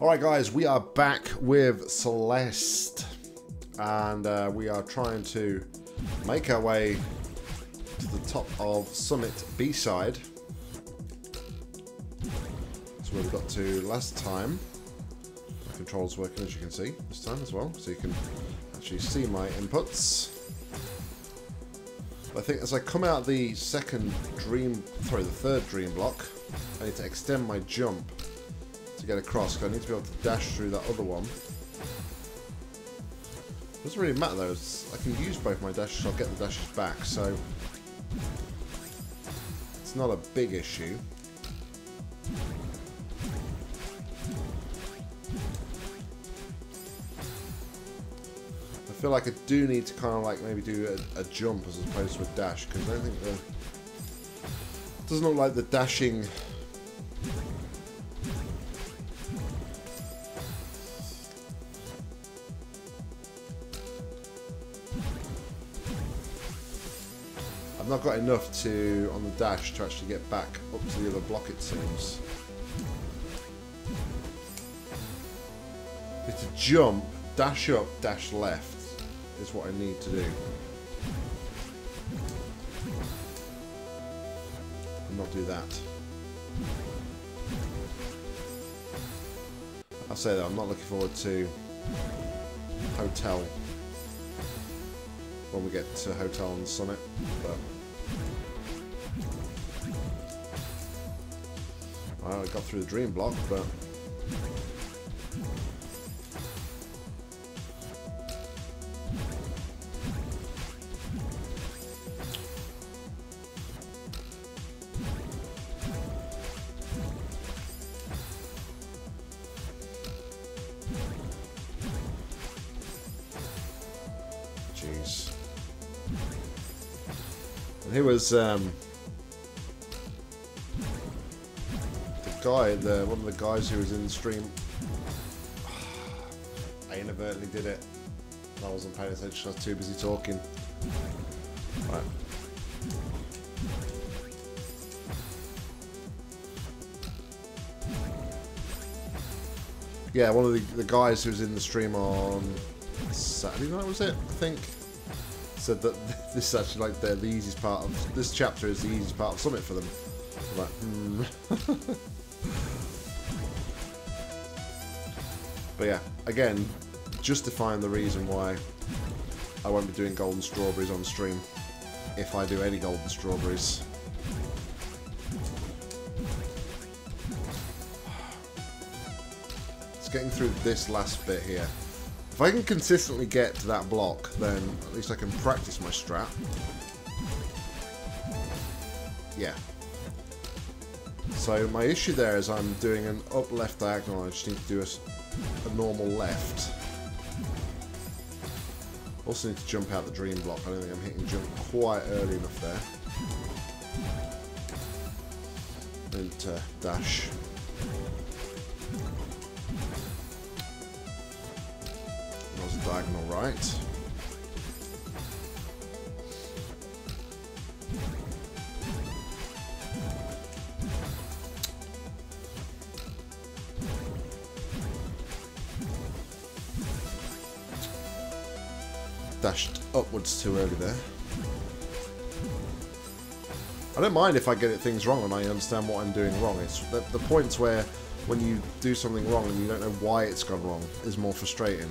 Alright guys, we are back with Celeste. And uh, we are trying to make our way to the top of Summit B-side. Where we got to last time. Controls working as you can see this time as well, so you can actually see my inputs. I think as I come out the second dream, sorry, the third dream block, I need to extend my jump get across, I need to be able to dash through that other one. Doesn't really matter though, I can use both my dashes, I'll get the dashes back, so it's not a big issue. I feel like I do need to kind of like maybe do a, a jump as opposed to a dash, because I don't think the... doesn't look like the dashing not got enough to, on the dash, to actually get back up to the other block, it seems. It's a jump, dash up, dash left is what I need to do. And not do that. I say that, I'm not looking forward to Hotel when we get to Hotel on the Summit, but I got through the dream block, but Um, the guy, the one of the guys who was in the stream. I inadvertently did it. I wasn't paying attention. I was too busy talking. Right. Yeah, one of the, the guys who was in the stream on Saturday night was it? I think said that this is actually like the, the easiest part of this chapter is the easiest part of Summit for them. I'm like, hmm. but yeah, again, justifying the reason why I won't be doing golden strawberries on stream if I do any golden strawberries. It's getting through this last bit here. If I can consistently get to that block, then at least I can practice my strat. Yeah. So my issue there is I'm doing an up left diagonal, I just need to do a, a normal left. Also need to jump out the dream block, I don't think I'm hitting jump quite early enough there. And dash. Diagonal right. Dashed upwards too early there. I don't mind if I get things wrong and I understand what I'm doing wrong. It's the, the points where when you do something wrong and you don't know why it's gone wrong is more frustrating.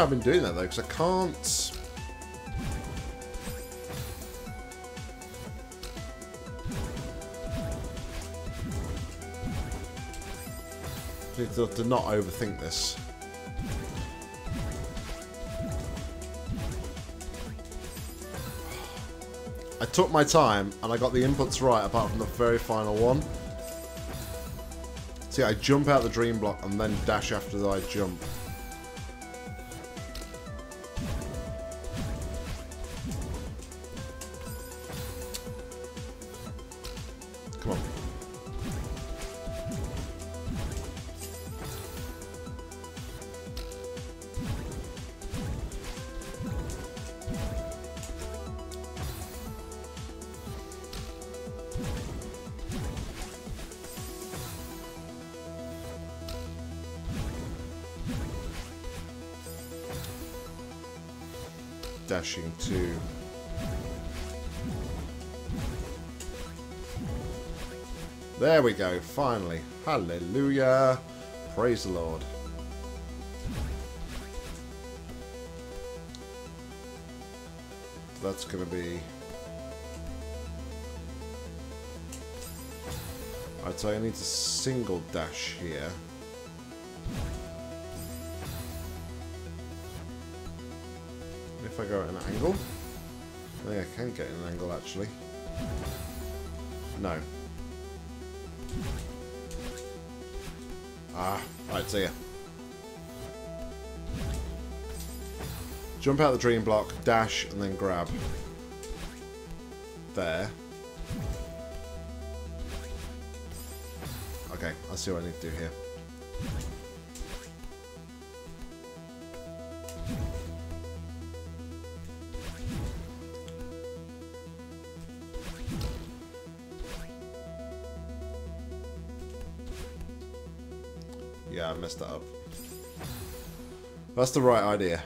How I've been doing that though, because I can't... To, to not overthink this. I took my time and I got the inputs right apart from the very final one. See, I jump out the dream block and then dash after I jump. Dashing too. There we go, finally. Hallelujah. Praise the Lord. That's going to be... I'd say I need a single dash here. Angle? I think I can get an angle actually. No. Ah, right, see ya. Jump out the dream block, dash, and then grab. There. Okay, I see what I need to do here. Messed that up. That's the right idea.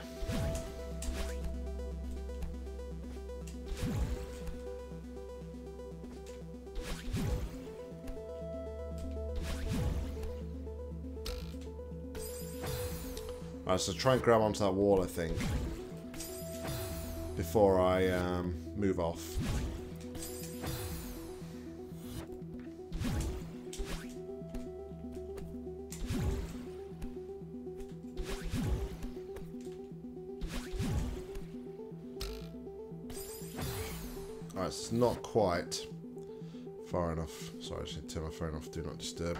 Alright, so try and grab onto that wall, I think. Before I um, move off. Quite far enough. Sorry, I should turn my phone off. Do not disturb.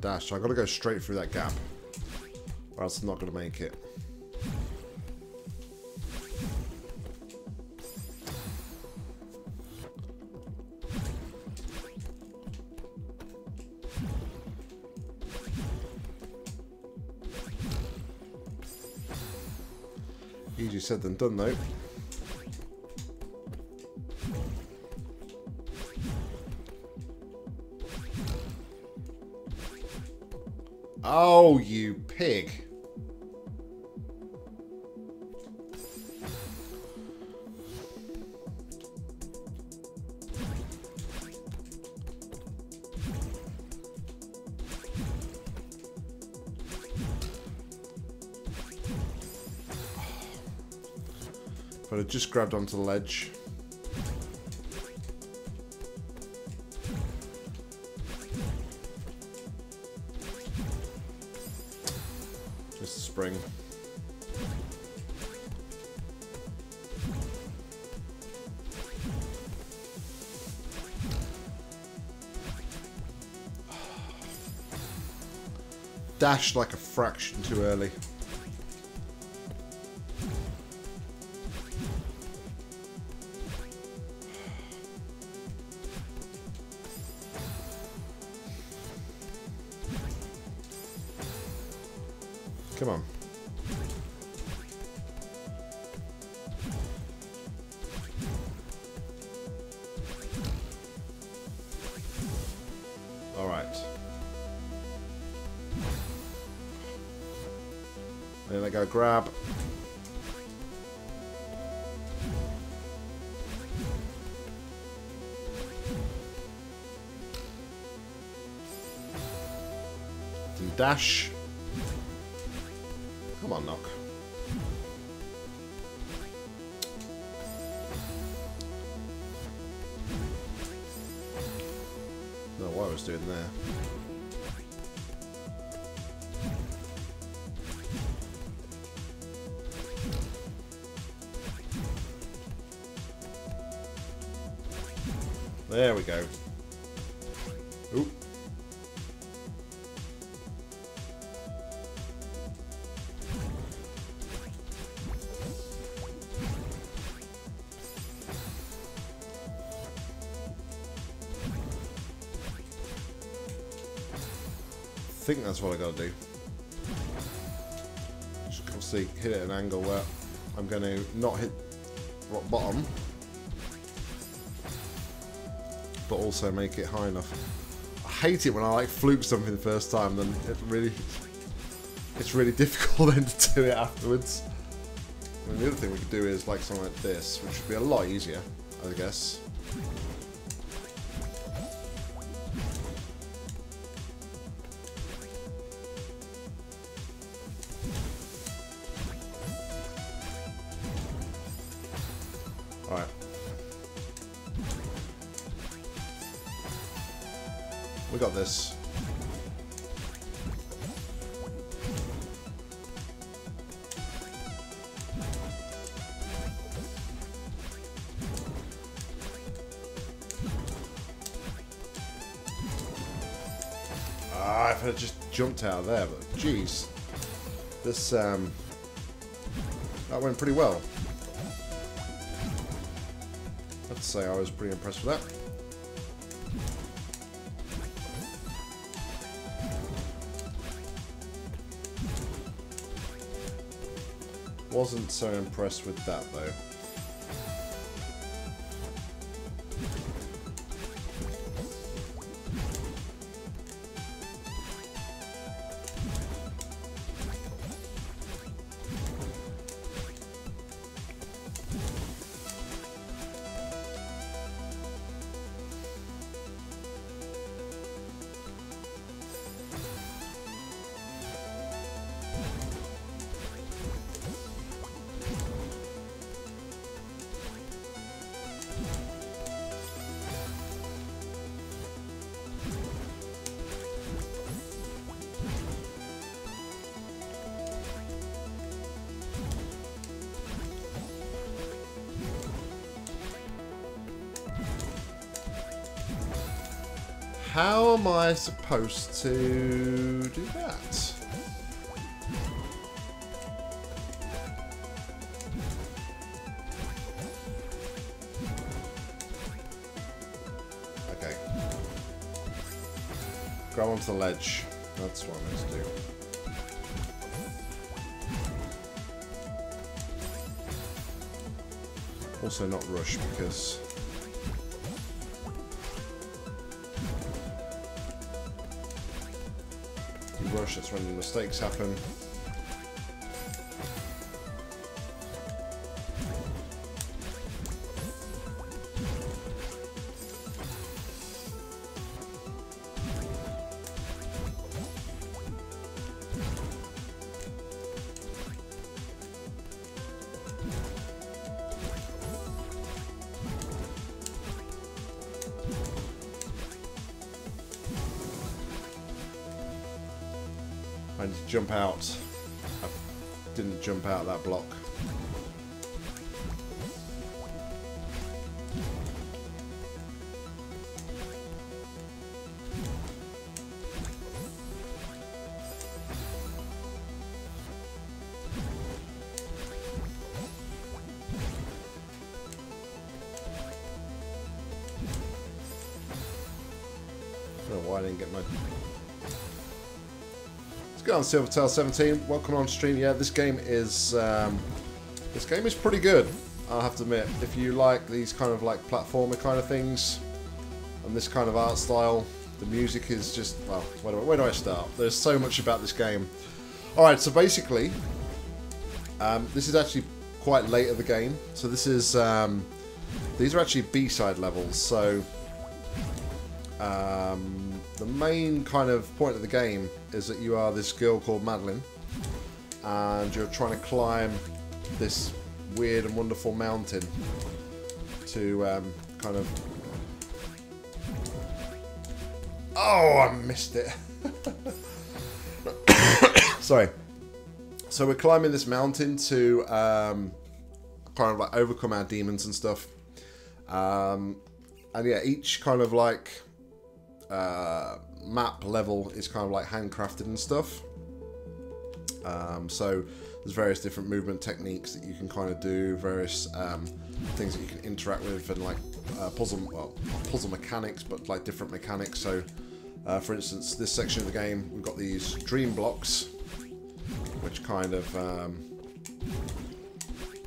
Dash, so I've got to go straight through that gap. Or else I'm not going to make it. Easier said than done though. Grabbed onto the ledge. Just spring. Dashed like a fraction too early. Was doing there. There we go. Think that's what I gotta do. Just obviously hit it at an angle where I'm to not hit rock bottom, but also make it high enough. I hate it when I like fluke something the first time, then it really, it's really difficult then to do it afterwards. And the other thing we could do is like something like this, which would be a lot easier, I guess. Of there, but jeez. This, um... That went pretty well. I'd say I was pretty impressed with that. Wasn't so impressed with that though. Supposed to do that? Okay. Grab onto the ledge. That's what I'm meant to do. Also not rush because when mistakes happen. Jump out. I didn't jump out of that block. Silvertail 17. Welcome on stream. Yeah, this game is um, this game is pretty good. I'll have to admit. If you like these kind of like platformer kind of things and this kind of art style, the music is just well. Where do I, where do I start? There's so much about this game. All right, so basically, um, this is actually quite late of the game. So this is um, these are actually B-side levels. So um, the main kind of point of the game is that you are this girl called Madeline, and you're trying to climb this weird and wonderful mountain to um, kind of. Oh, I missed it. Sorry. So we're climbing this mountain to um, kind of like overcome our demons and stuff. Um, and yeah, each kind of like uh, map level is kind of like handcrafted and stuff. Um, so there's various different movement techniques that you can kind of do, various um, things that you can interact with, and like uh, puzzle well, puzzle mechanics, but like different mechanics. So Uh, for instance, this section of the game, we've got these dream blocks, which kind of um,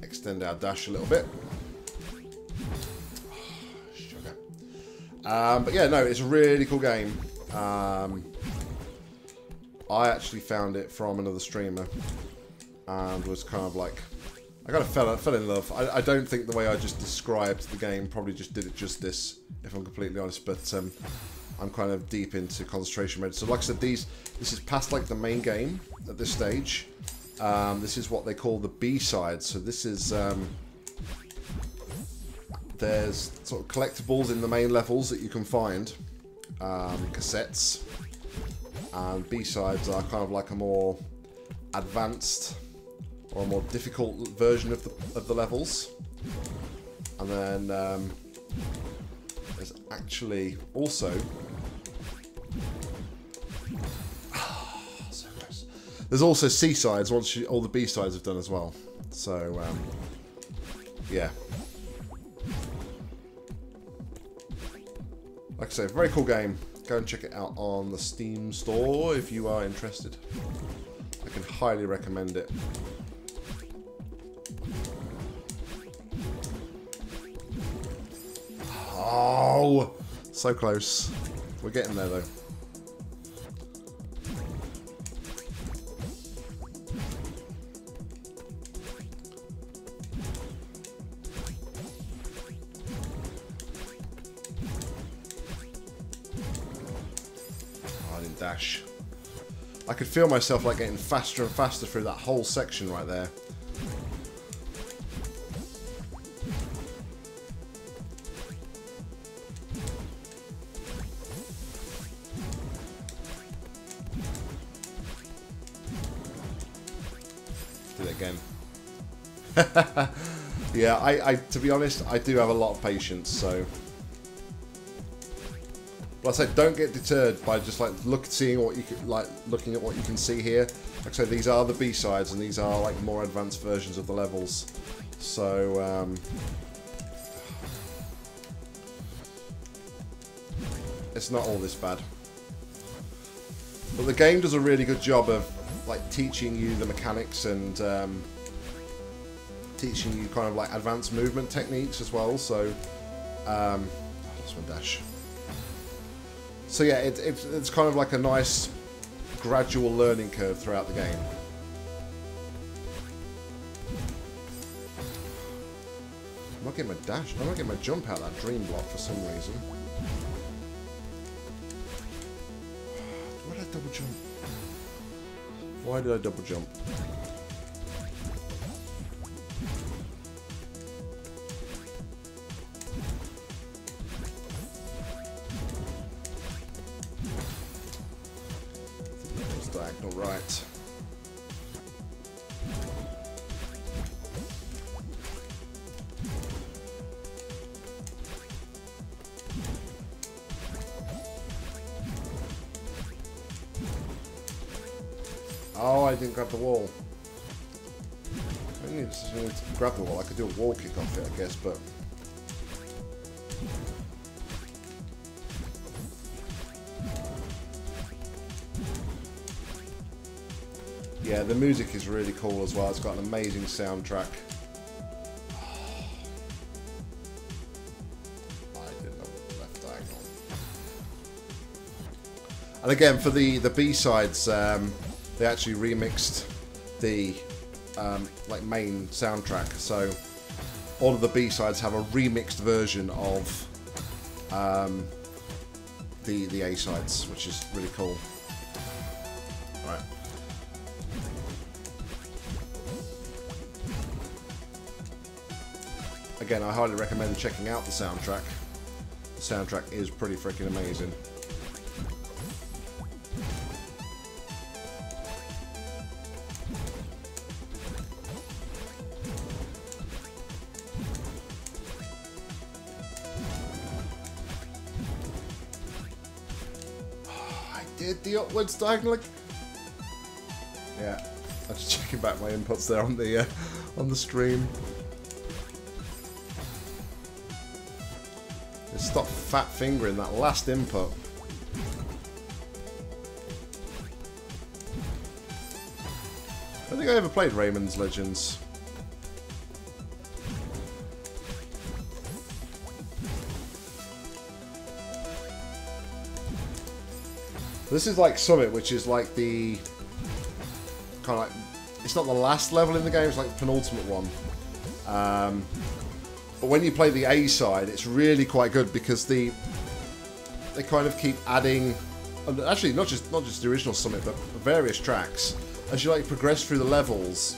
extend our dash a little bit. Um, but yeah, no, it's a really cool game. Um, I actually found it from another streamer and was kind of like, I kind of fell, fell in love. I, I don't think the way I just described the game probably just did it justice, if I'm completely honest, but um, I'm kind of deep into concentration mode. So like I said, these this is past like the main game at this stage. Um, this is what they call the B-side. So this is... Um, there's sort of collectibles in the main levels that you can find. Um, cassettes and B-sides are kind of like a more advanced or a more difficult version of the, of the levels. And then um, there's actually also there's also C-sides once you, all the B-sides have done as well. So um, yeah. Like I say, very cool game. Go and check it out on the Steam store if you are interested. I can highly recommend it. Oh, so close. We're getting there though. Dash. I could feel myself like getting faster and faster through that whole section right there. Do it again. yeah, I, I, to be honest, I do have a lot of patience, so but I say, don't get deterred by just like look seeing what you can, like looking at what you can see here. Like I say, these are the B sides, and these are like more advanced versions of the levels. So um, it's not all this bad. But the game does a really good job of like teaching you the mechanics and um, teaching you kind of like advanced movement techniques as well. So um, oh, my dash. So yeah, it, it, it's kind of like a nice gradual learning curve throughout the game. I'm not getting my dash. I'm not getting my jump out of that dream block for some reason. Why did I double jump? Why did I double jump? Oh, grab the wall. I need to, grab the wall. I could do a wall kick off it, I guess, but... Yeah, the music is really cool as well. It's got an amazing soundtrack. And again, for the the B sides, um, they actually remixed the um, like main soundtrack. So all of the B sides have a remixed version of um, the the A sides, which is really cool. Again, I highly recommend checking out the soundtrack. The soundtrack is pretty freaking amazing. I did the upwards diagonally. Yeah, I'm just checking back my inputs there on the uh, on the stream. fat finger in that last input. I think I ever played Rayman's Legends. This is like Summit, which is like the... Kind of like... It's not the last level in the game, it's like the penultimate one. Um, but when you play the A side, it's really quite good because the they kind of keep adding, actually not just not just the original Summit, but various tracks. As you like progress through the levels,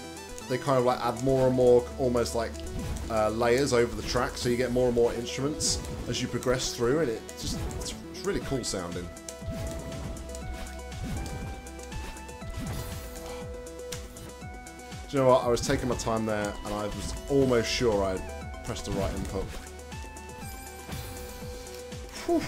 they kind of like add more and more, almost like uh, layers over the track, so you get more and more instruments as you progress through, and it just it's really cool sounding. Do you know what? I was taking my time there, and I was almost sure I'd pressed the right input. Whew.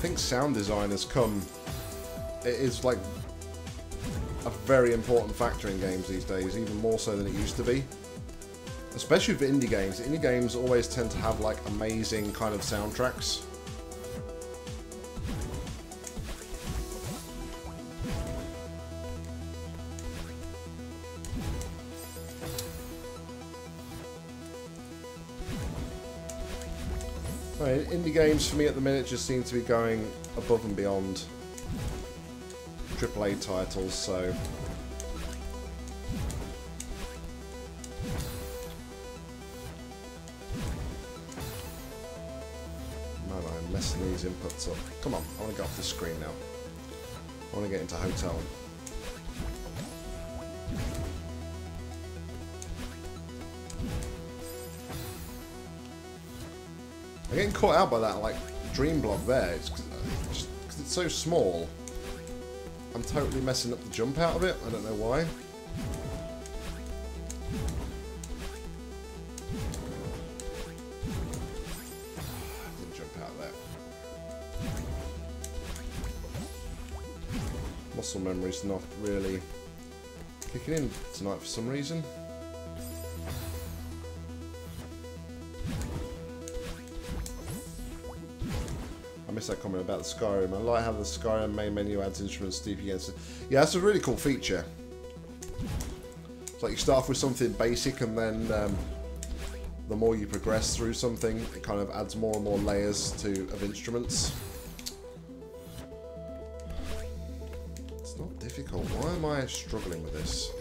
Think sound design has come. It is like a very important factor in games these days, even more so than it used to be. Especially for indie games. Indie games always tend to have like amazing kind of soundtracks. Indie games for me at the minute just seem to be going above and beyond AAA titles, so... Man, I'm messing these inputs up. Come on, I want to get off the screen now. I want to get into hotel. Caught out by that, like, dream block there. It's because uh, it's so small. I'm totally messing up the jump out of it. I don't know why. Didn't jump out there. Muscle memory's not really kicking in tonight for some reason. That comment about the Skyrim. I like how the Skyrim main menu adds instruments deep against it. Yeah, that's a really cool feature. It's like you start off with something basic and then um, the more you progress through something, it kind of adds more and more layers to of instruments. It's not difficult. Why am I struggling with this?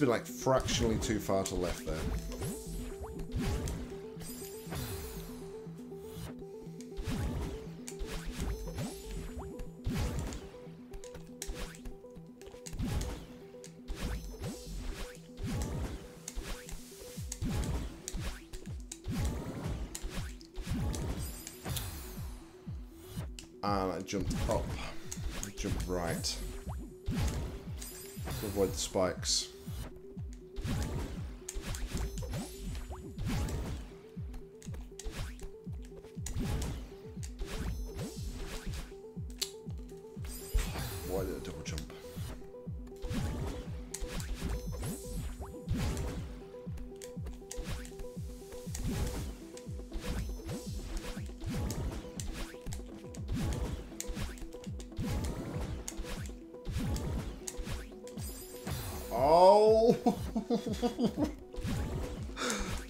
Been like fractionally too far to left there. And I jumped up. Jump right. To avoid the spikes. Oh.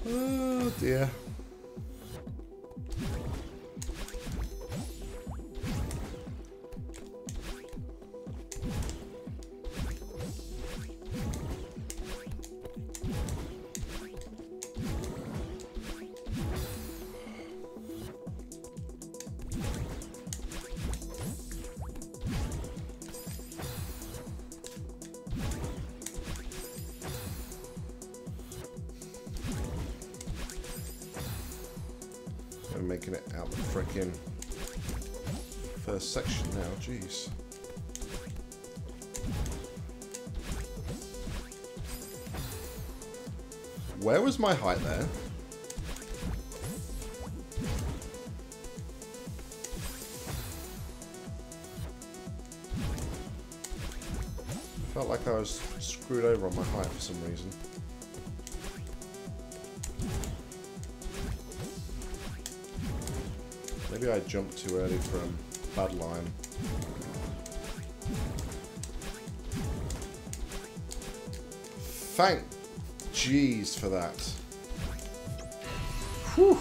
oh dear. My height there? Felt like I was screwed over on my height for some reason. Maybe I jumped too early from bad line. Thank jeez for that. Whew.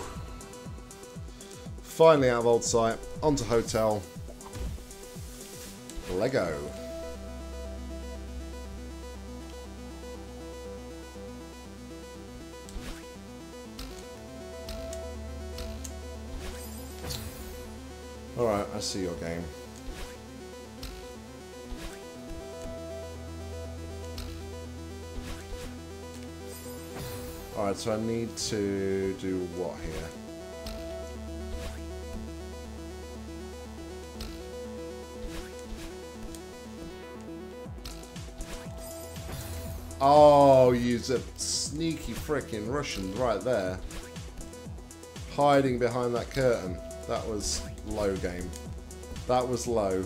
Finally out of old site, onto hotel. Lego. Alright, I see your game. Alright, so I need to do what here? Oh, use a sneaky freaking Russian right there. Hiding behind that curtain. That was low game. That was low.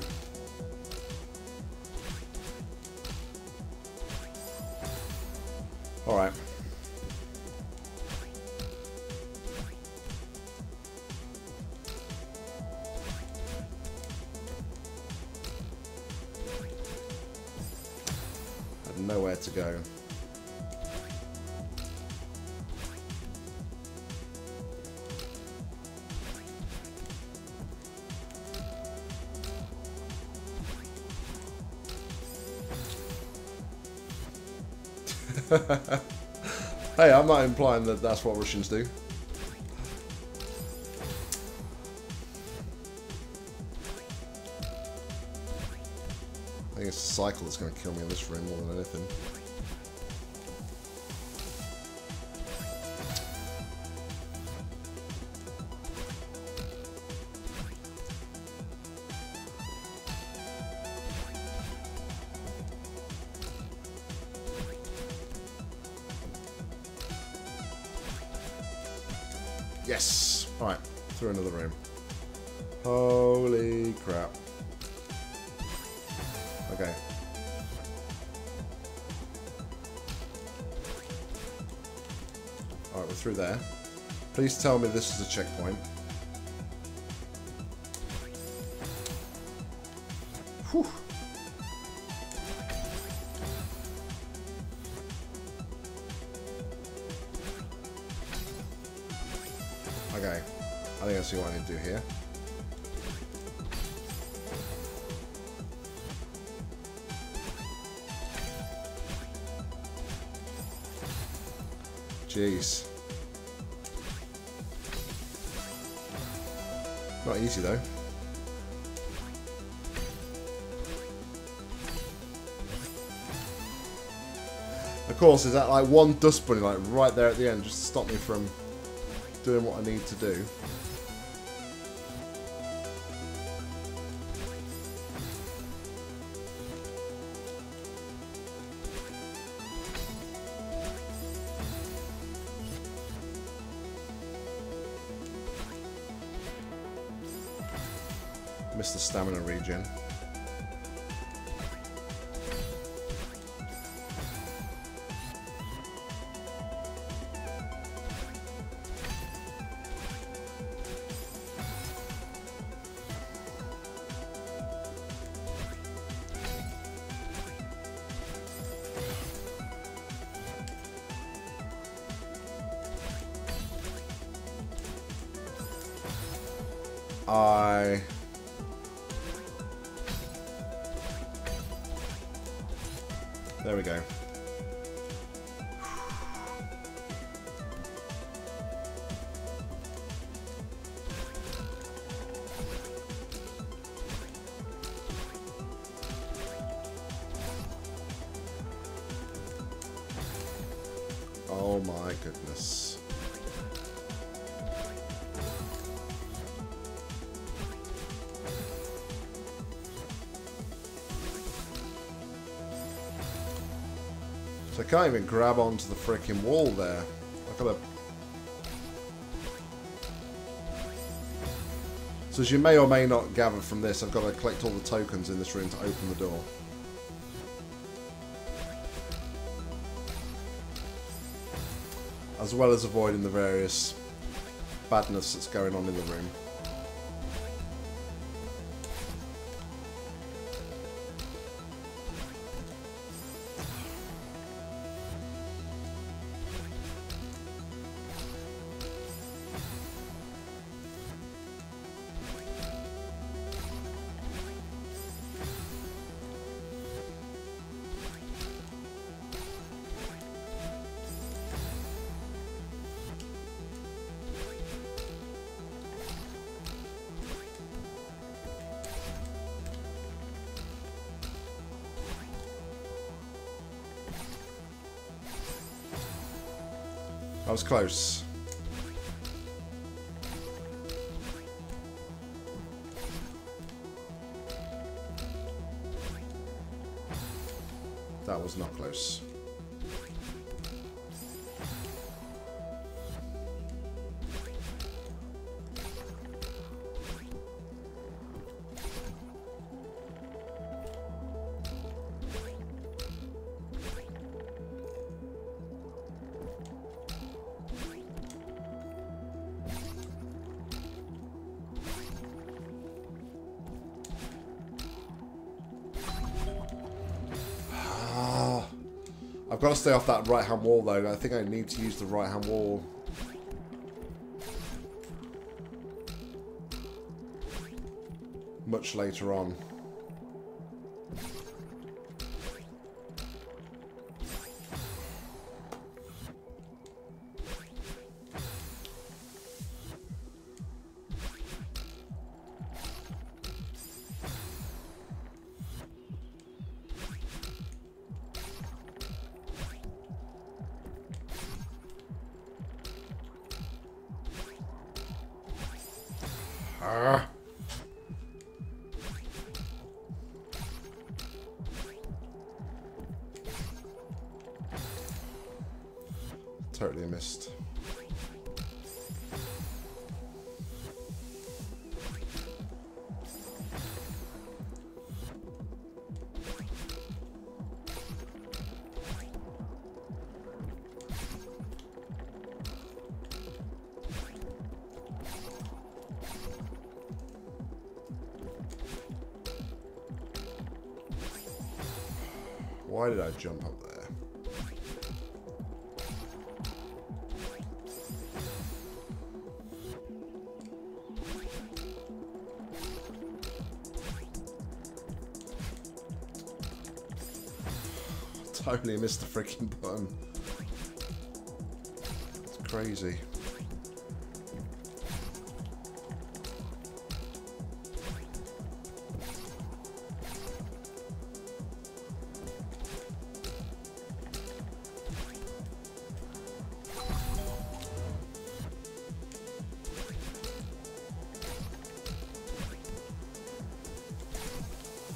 Implying that that's what Russians do. I think it's the cycle that's going to kill me in this room more than anything. Please tell me this is a checkpoint. Course, is that like one dust bunny like right there at the end just to stop me from doing what I need to do. Missed the stamina regen. I... There we go. Even grab onto the freaking wall there. So as you may or may not gather from this, I've got to collect all the tokens in this room to open the door. As well as avoiding the various badness that's going on in the room. Was close. That was not close. Stay off that right-hand wall, though. I think I need to use the right-hand wall. Much later on. Totally missed the freaking button. It's crazy.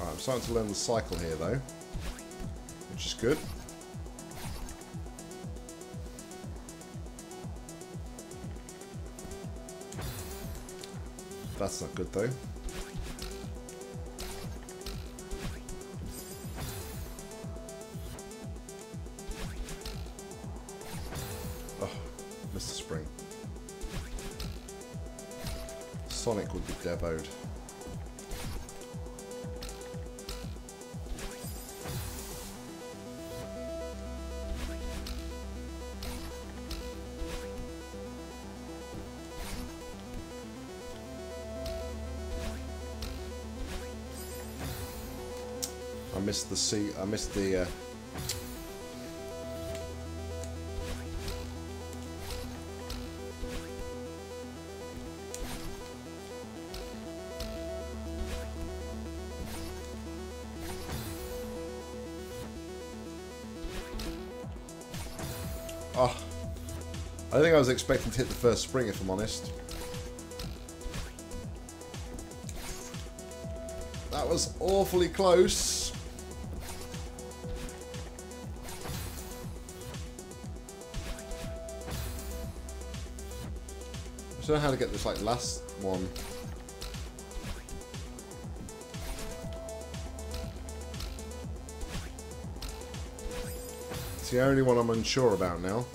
I'm starting to learn the cycle here though, which is good. That's not good though. Missed the sea. I missed the. Uh... Oh, I think I was expecting to hit the first spring, if I'm honest. That was awfully close. Don't know how to get this like last one. It's the only one I'm unsure about now.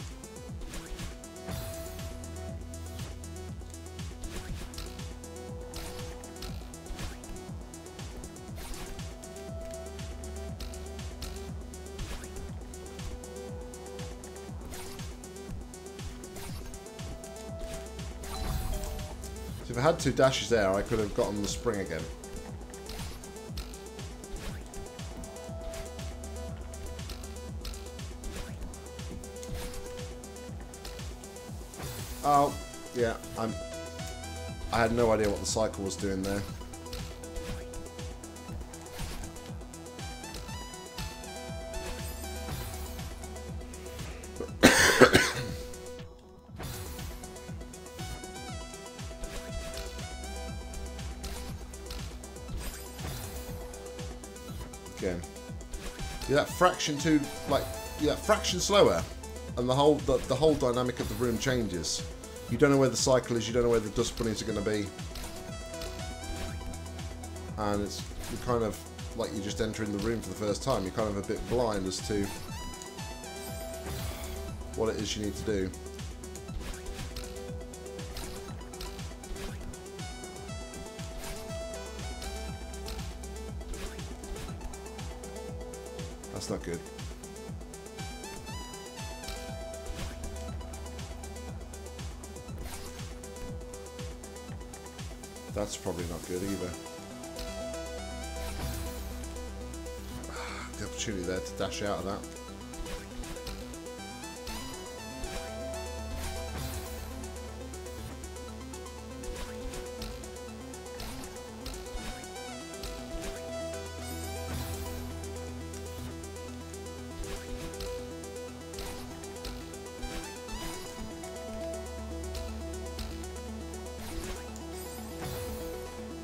Two dashes there, I could have gotten the spring again. Oh, yeah, I'm... I had no idea what the cycle was doing there. Fraction too, like, yeah, fraction slower, and the whole the, the whole dynamic of the room changes. You don't know where the cycle is, you don't know where the dust bunnies are going to be. And it's you're kind of like you're just entering the room for the first time. You're kind of a bit blind as to what it is you need to do. Dash out of that.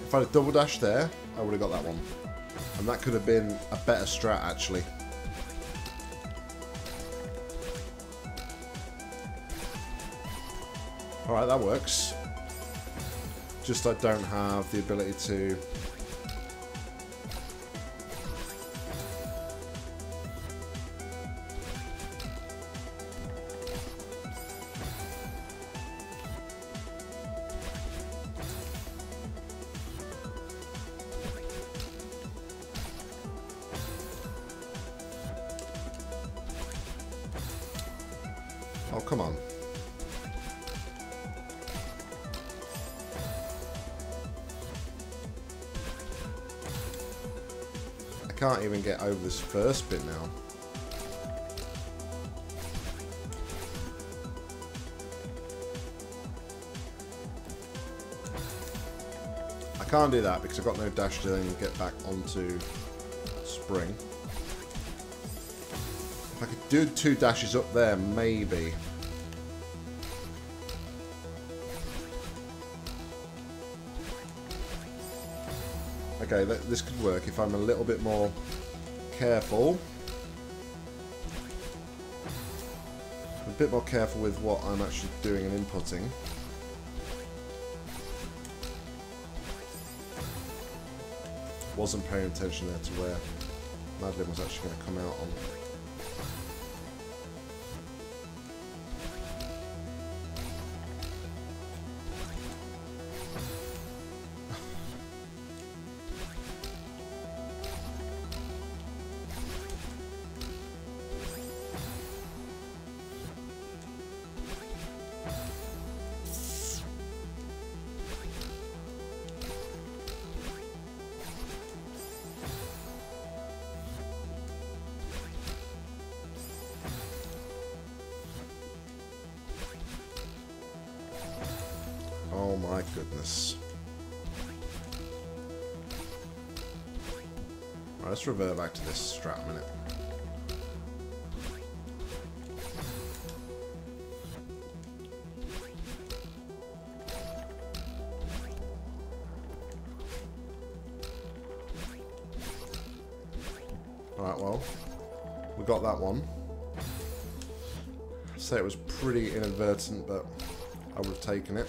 If I had double dash there, I would have got that one. And that could have been a better strat, actually. That works. Just I don't have the ability to... this first bit now. I can't do that because I've got no dash to then get back onto spring. If I could do two dashes up there, maybe. Okay, this could work if I'm a little bit more careful. A bit more careful with what I'm actually doing and inputting. Wasn't paying attention there to where Madeline was actually going to come out on. Goodness. Right, let's revert back to this strat a minute. Alright, well, we got that one. I'd say it was pretty inadvertent, but I would have taken it.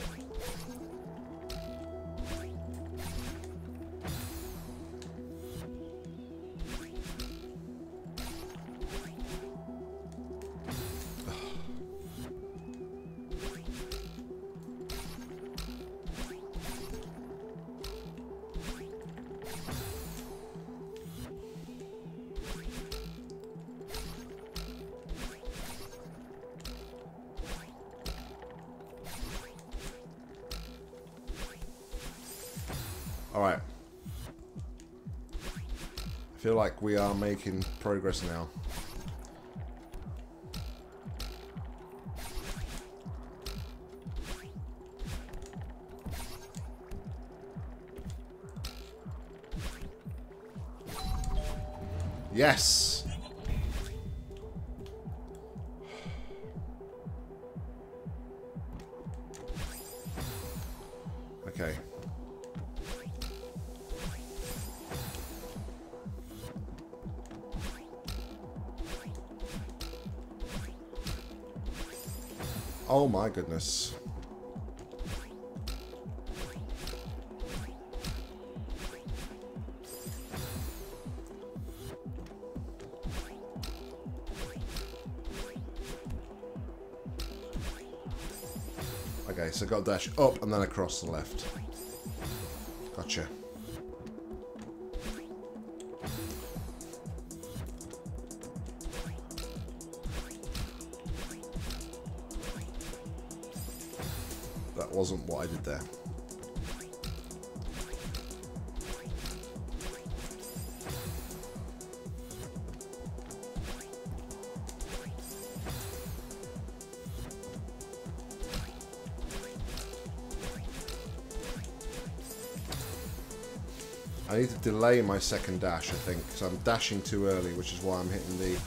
Progress now. Yes! My goodness. Okay, so got dash up and then across the left. Delay my second dash, I think, because I'm dashing too early, which is why I'm hitting the,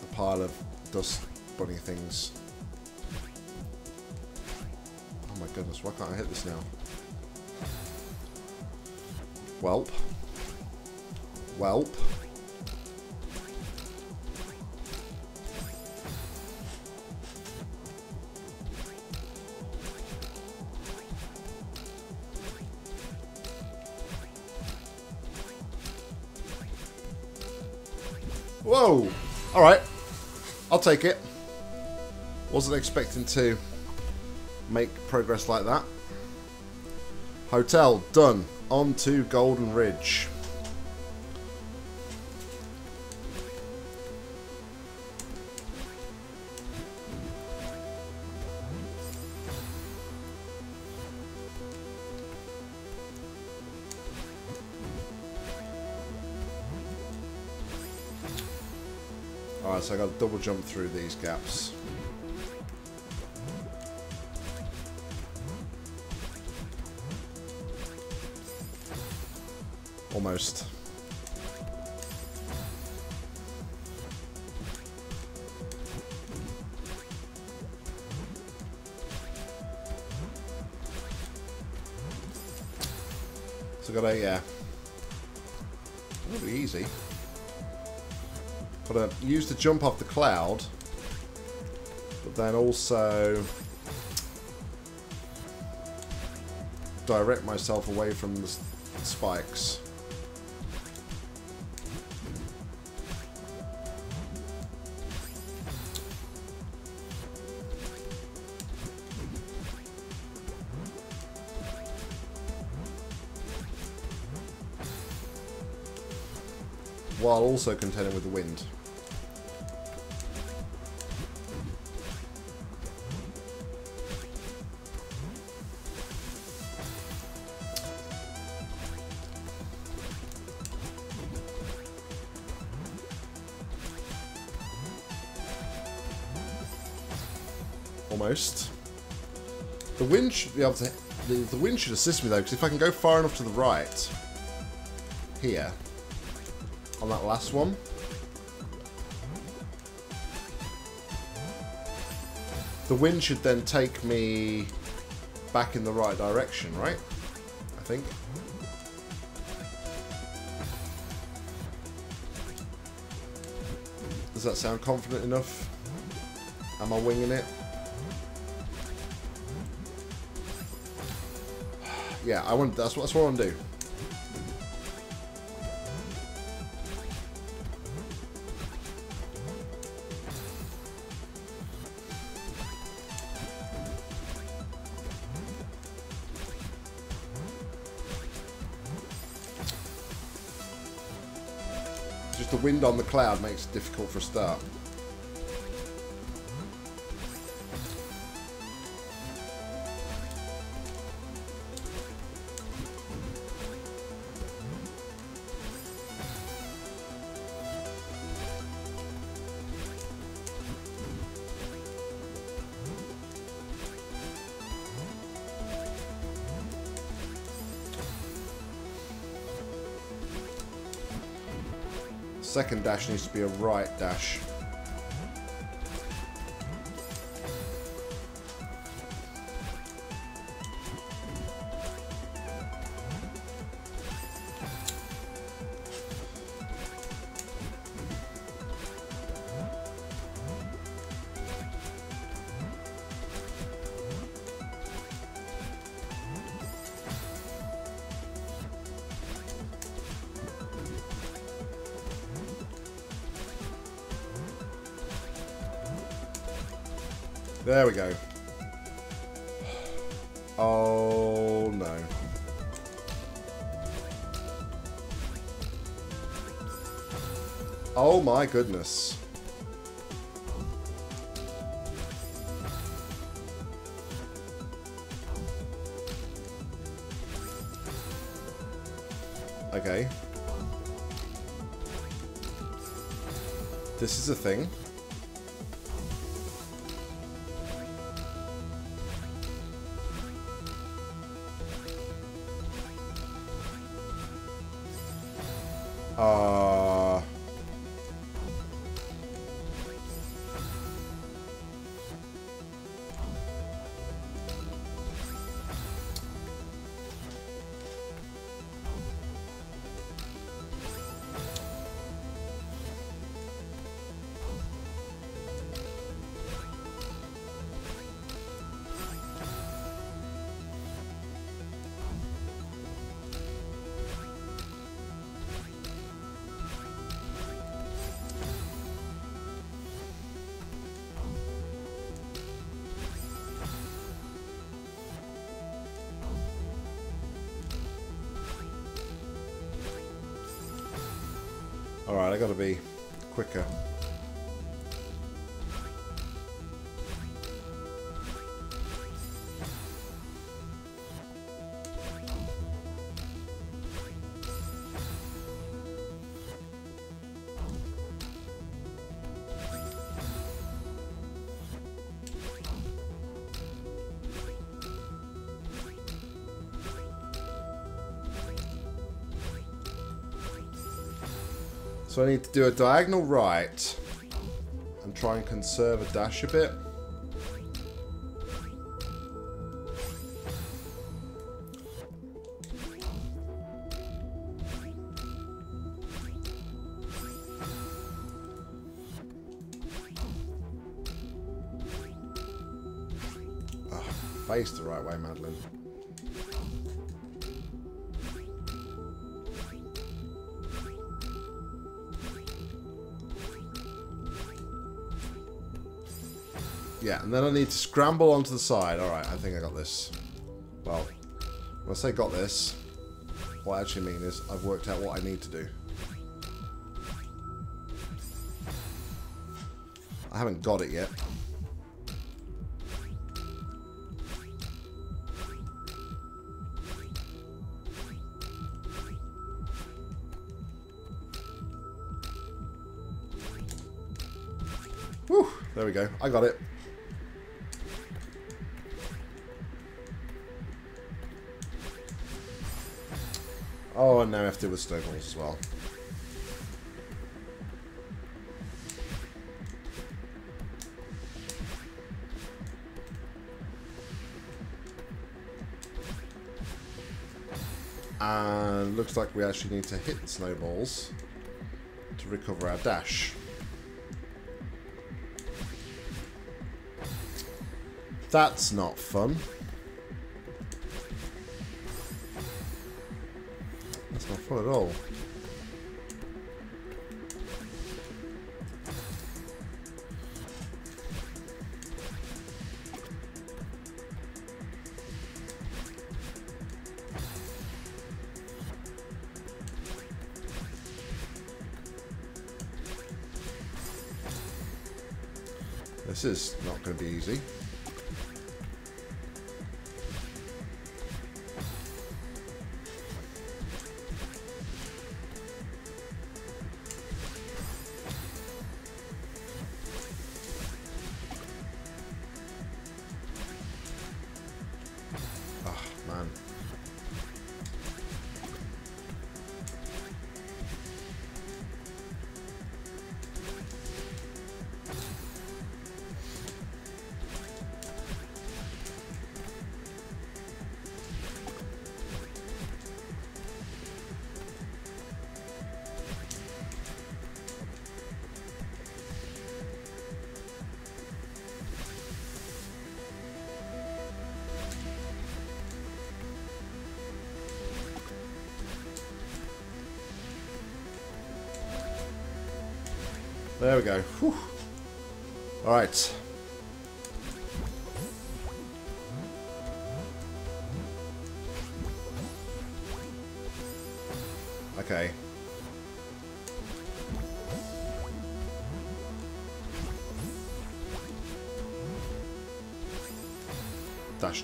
the pile of dust bunny things. Oh my goodness, why can't I hit this now? Welp. Welp. Take it. Wasn't expecting to make progress like that. Hotel, done. On to Golden Ridge. I got to double jump through these gaps. Almost. So got a, uh, yeah. That'll be easy. Gotta uh, use the jump off the cloud, but then also direct myself away from the spikes. Also contending with the wind. Almost. The wind should be able to... The, the wind should assist me though, because if I can go far enough to the right... Here. On that last one. The wind should then take me back in the right direction, right? I think. Does that sound confident enough? Am I winging it? Yeah, I want. That's what. That's what I want to do. On the cloud makes it difficult for a start. Second dash needs to be a right dash. Goodness. Okay. This is a thing. So I need to do a diagonal right and try and conserve a dash a bit. Scramble onto the side. Alright, I think I got this. Well, when I say got this, what I actually mean is I've worked out what I need to do. I haven't got it yet. Whew, there we go. I got it. Oh, and now I have to with snowballs as well. And looks like we actually need to hit the snowballs to recover our dash. That's not fun. At all. This is not going to be easy.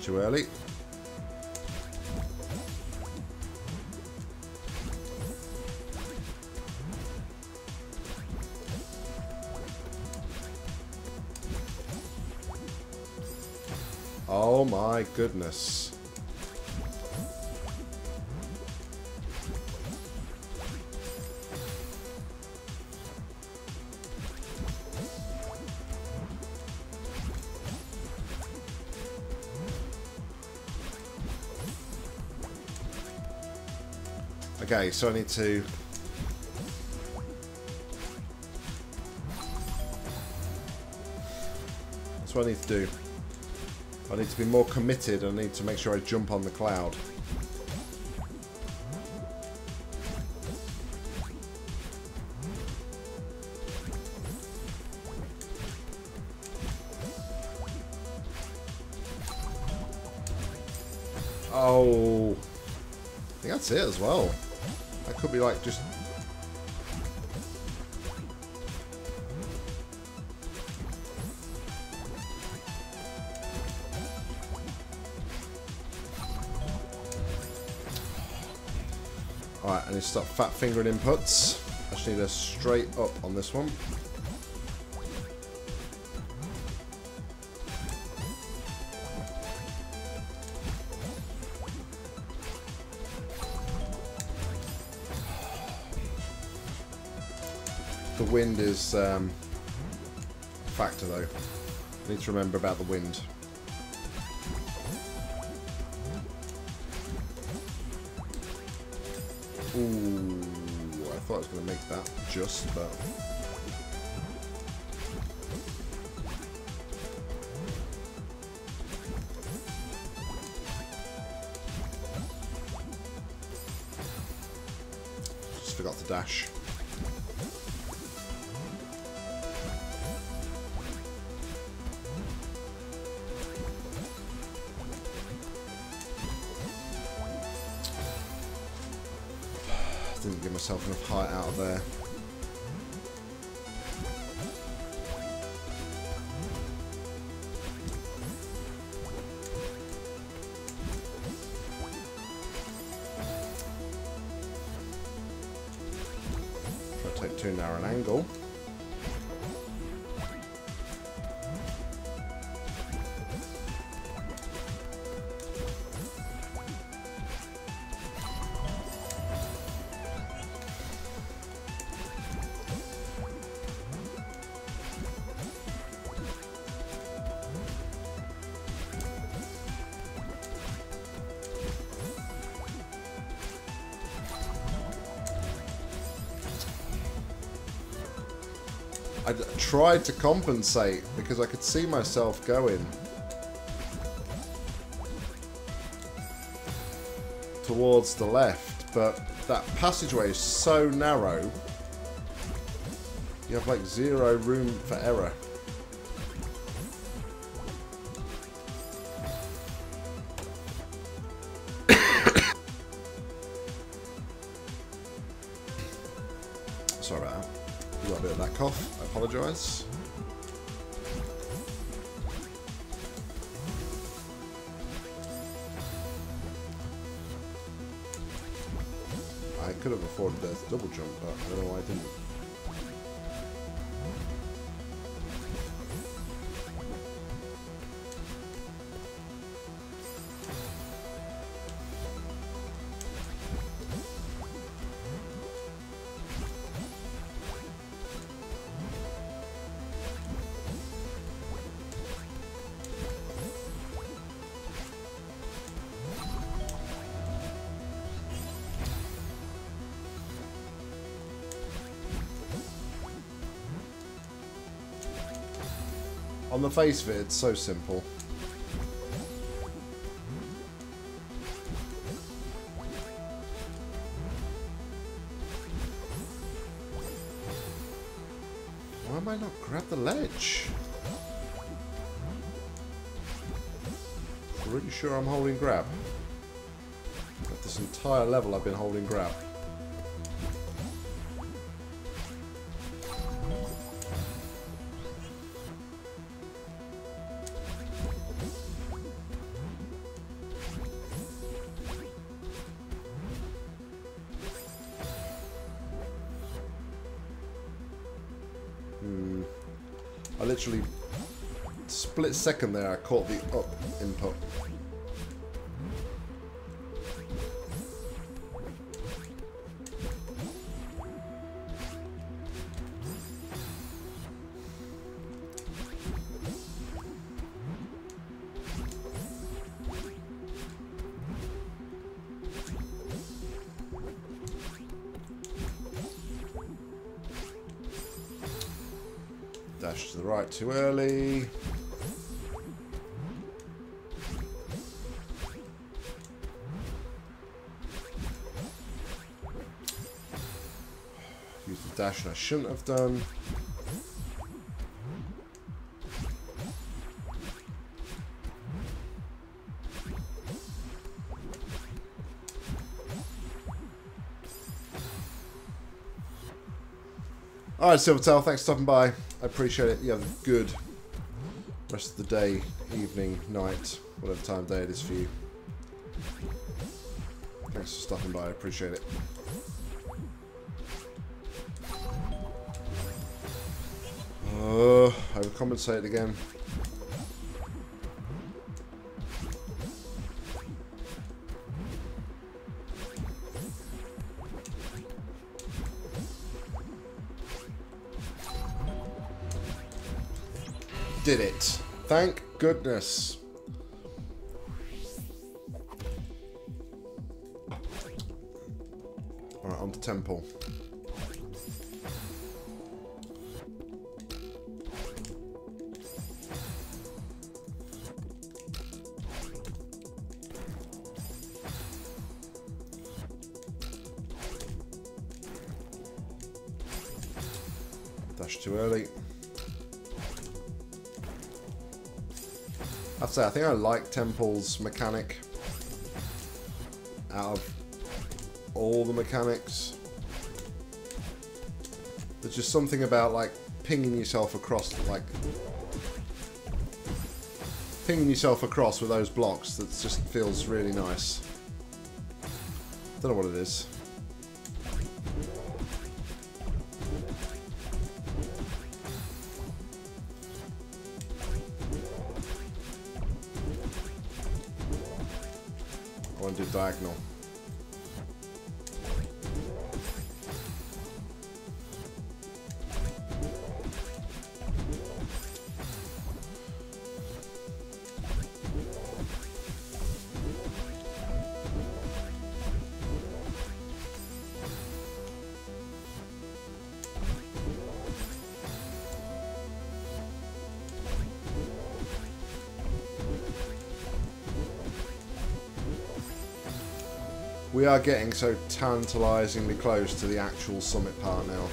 Too early. Oh my goodness. Okay, so I need to... That's what I need to do. I need to be more committed. I need to make sure I jump on the cloud. Fat fingering inputs. I just need a straight up on this one. The wind is um, a factor though. I need to remember about the wind. Just, but... Take too narrow an angle. Tried to compensate because I could see myself going towards the left, but that passageway is so narrow. You have like zero room for error. On the face of it, it's so simple. Why am I not grab the ledge? Pretty sure I'm holding grab. But this entire level I've been holding grab. Second there I caught the up input. Shouldn't have done. Alright, Silvertail, thanks for stopping by. I appreciate it. You have a good rest of the day, evening, night, whatever time of day it is for you. Thanks for stopping by. I appreciate it. Overcompensated again. Did it. Thank goodness. Think I like Temple's mechanic out of all the mechanics. There's just something about like pinging yourself across, like pinging yourself across with those blocks that just feels really nice. I don't know what it is. To do diagonal. Are getting so tantalisingly close to the actual summit part now.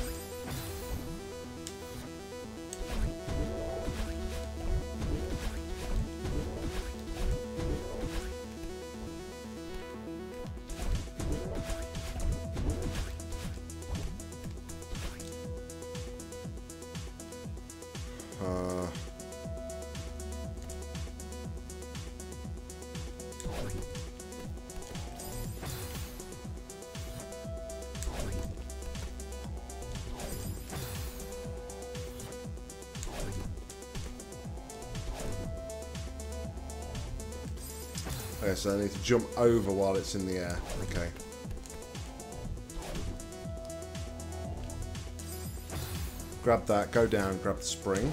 Jump over while it's in the air. Okay. Grab that, go down, grab the spring.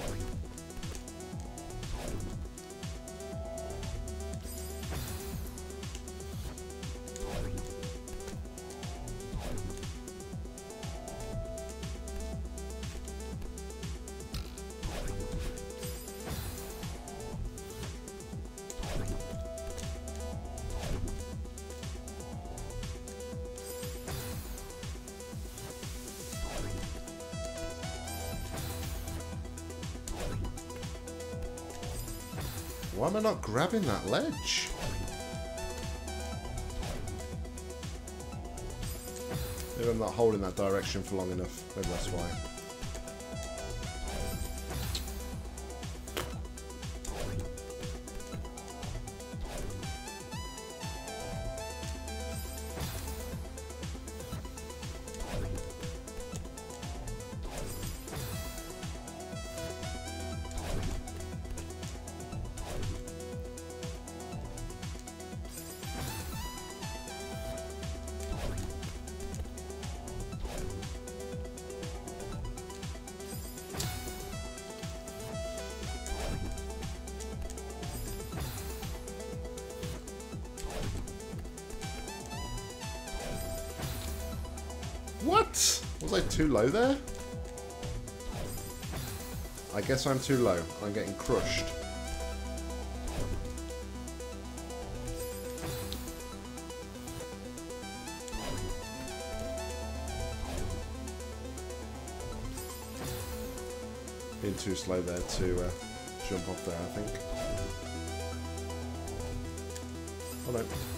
Grabbing that ledge? Maybe I'm not holding that direction for long enough. Maybe that's why. Low there? I guess I'm too low. I'm getting crushed. Being too slow there to uh, jump off there, I think. Oh.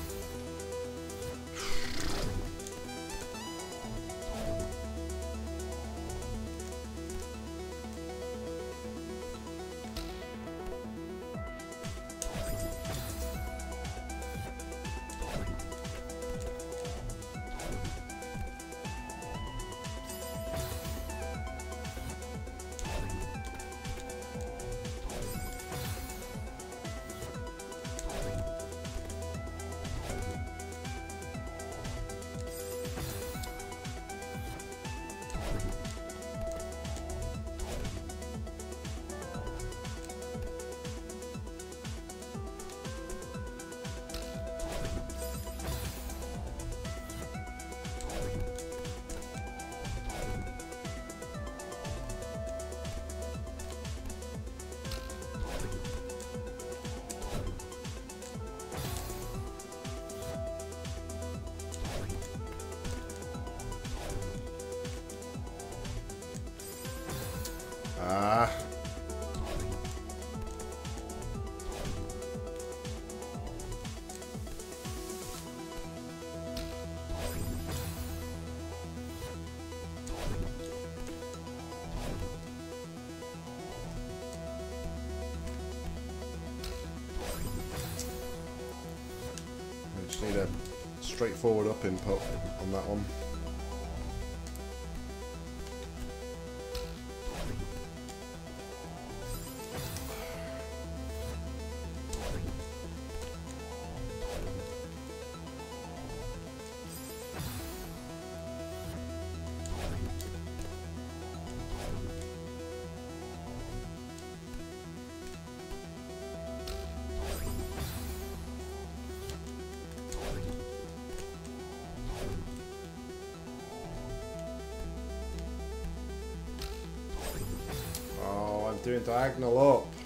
Doing diagonal up.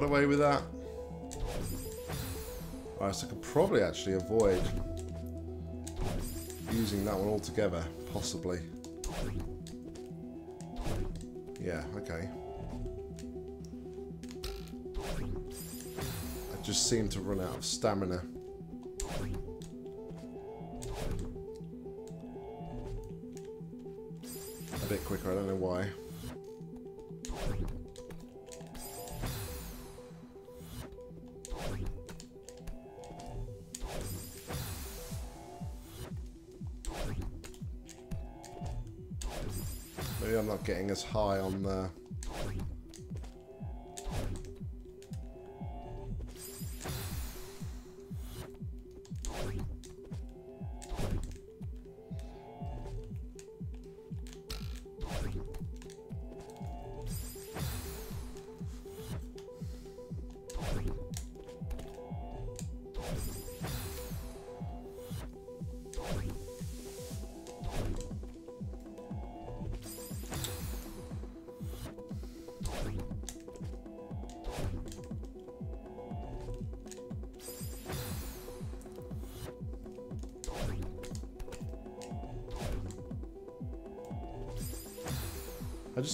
Got away with that. Alright, so I could probably actually avoid using that one altogether, possibly. Yeah, okay. I just seem to run out of stamina. High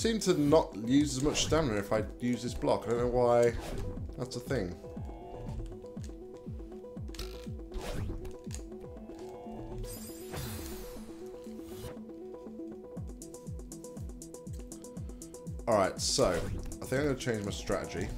seem to not use as much stamina if I use this block. I don't know why that's a thing. Alright, so, I think I'm going to change my strategy.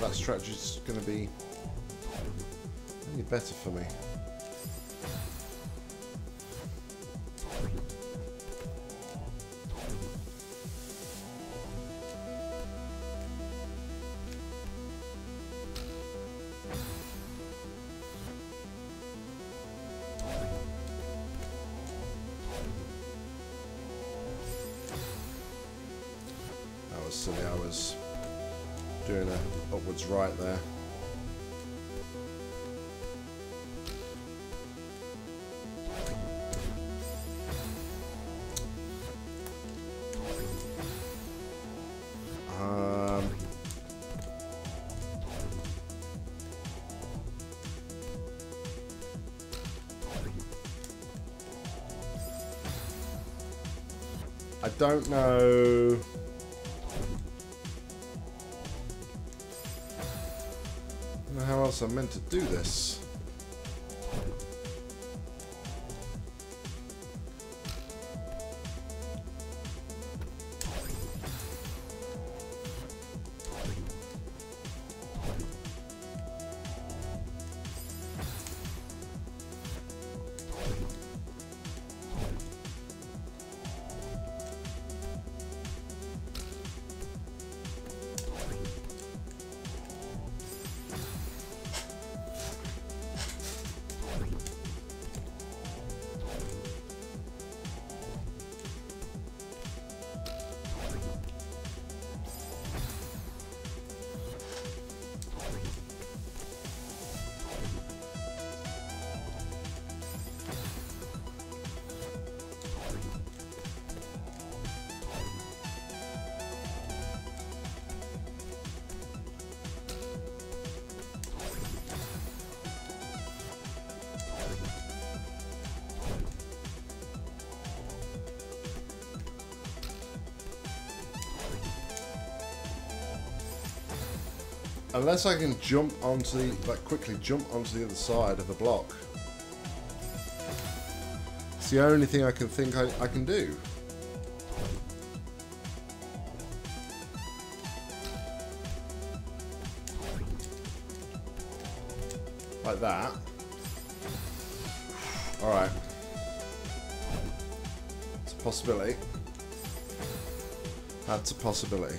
That, that strategy's going to be any better for me. Don't know. How else I'm meant to do this. Unless I can jump onto the, like quickly jump onto the other side of the block. It's the only thing I can think I, I can do. Like that. Alright. It's a possibility. That's a possibility.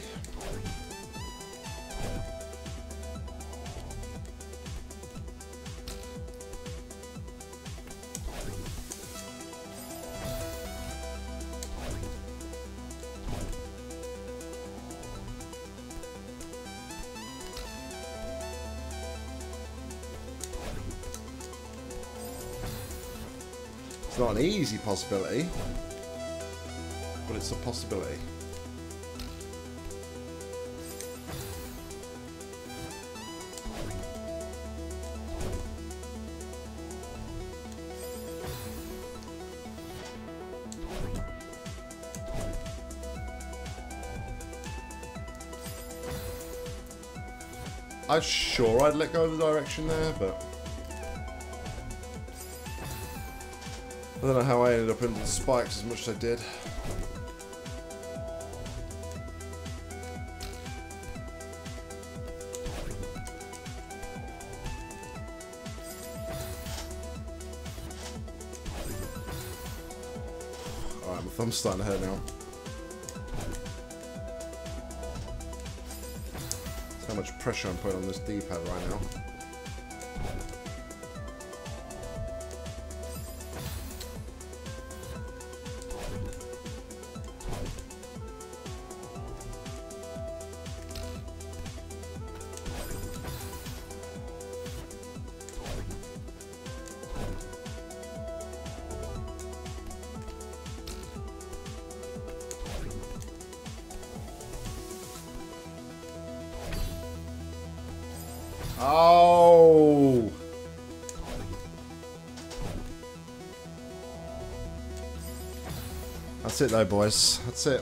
Possibility, but it's a possibility. I'm sure I'd let go of the direction there, but... I don't know how I ended up the spikes as much as I did. Alright. My thumb's starting to hurt now. That's how much pressure I'm putting on this D-pad right now. That's it though, boys. That's it.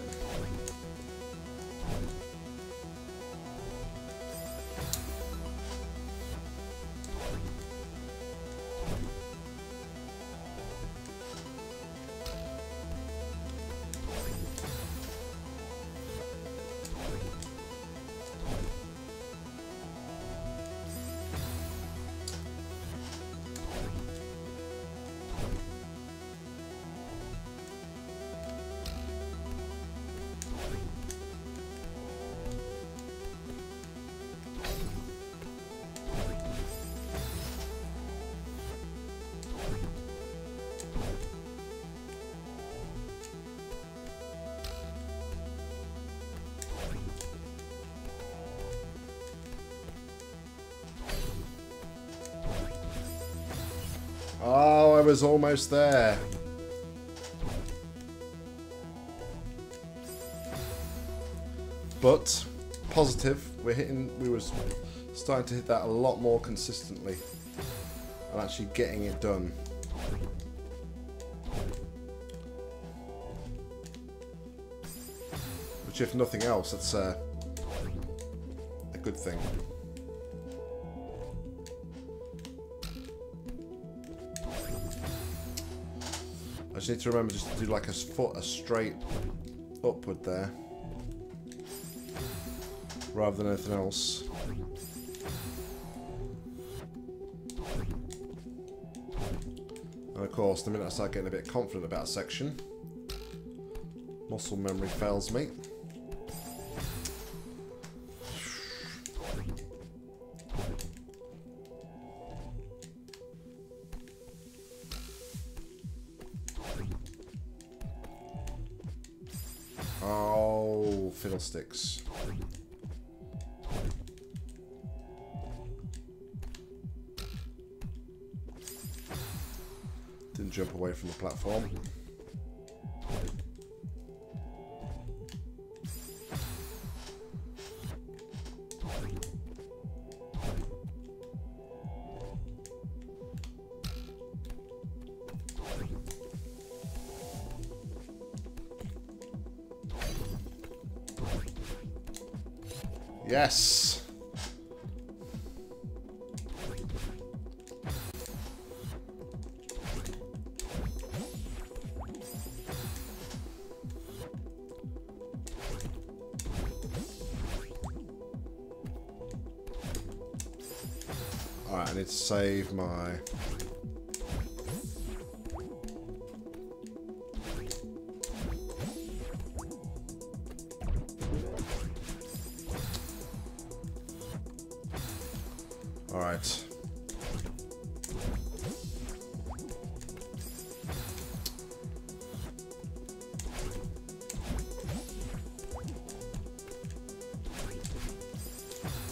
Was almost there. But positive, we're hitting. We were starting to hit that a lot more consistently, and actually getting it done. Which, if nothing else, that's uh, a good thing. Just need to remember just to do like a foot a straight upward there. Rather than anything else. And of course, the minute I start getting a bit confident about a section, muscle memory fails me. Fiddlesticks. Didn't jump away from the platform.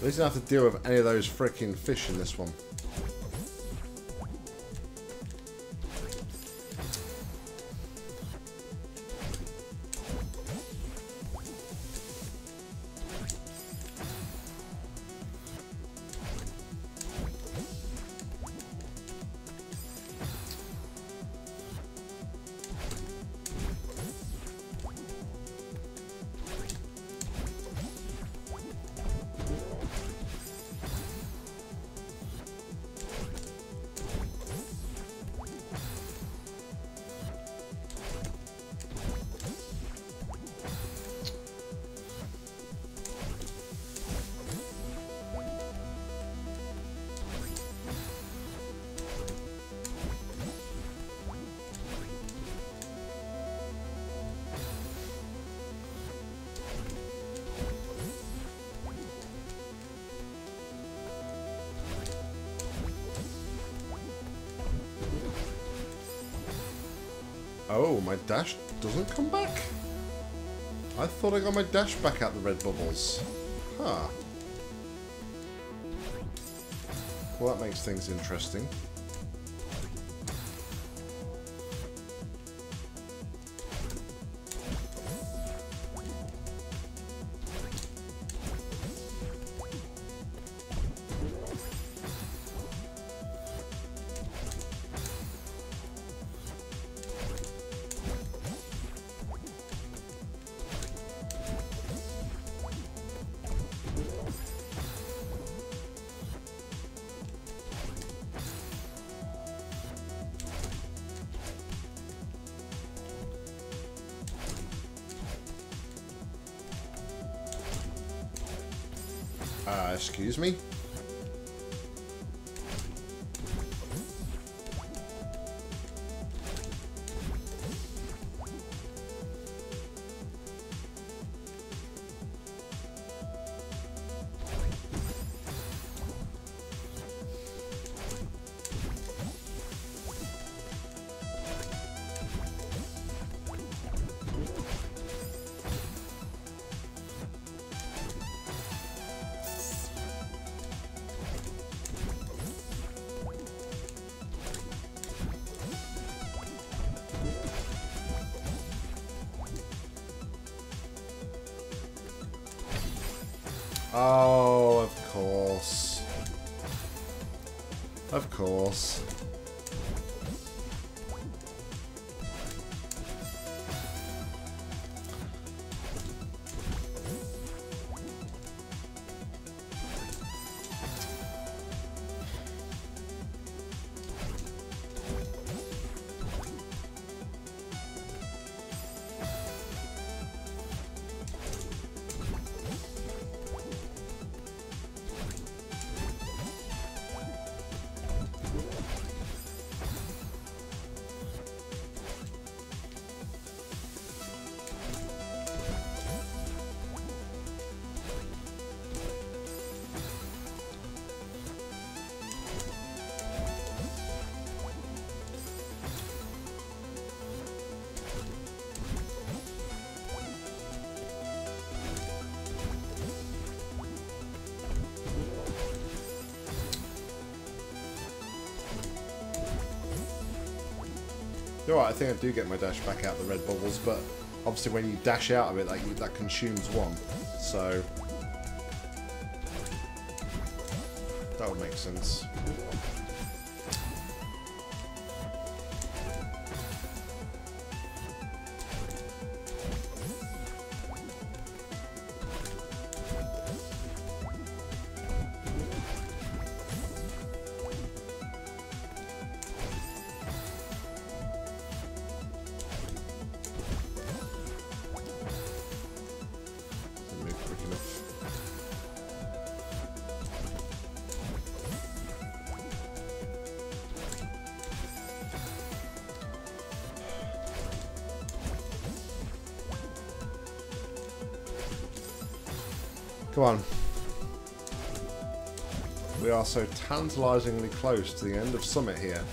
Least I don't have to deal with any of those freaking fish in this one. Dash doesn't come back? I thought I got my dash back out the red bubbles. Huh. Well, that makes things interesting. You're right, I think I do get my dash back out the red bubbles, but obviously when you dash out of it, that, that consumes one. So... That would make sense. Tantalizingly close to the end of Summit here.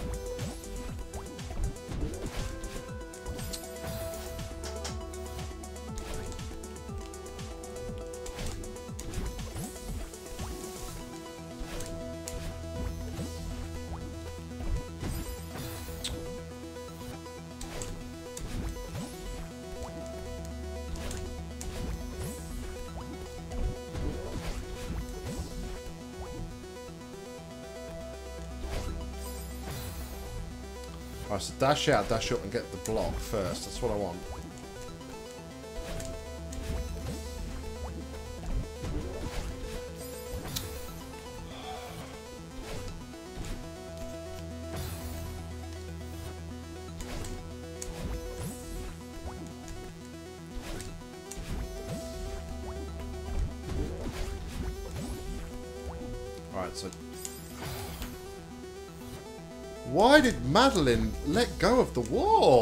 Dash out, dash up and get the block first. That's what I want. Go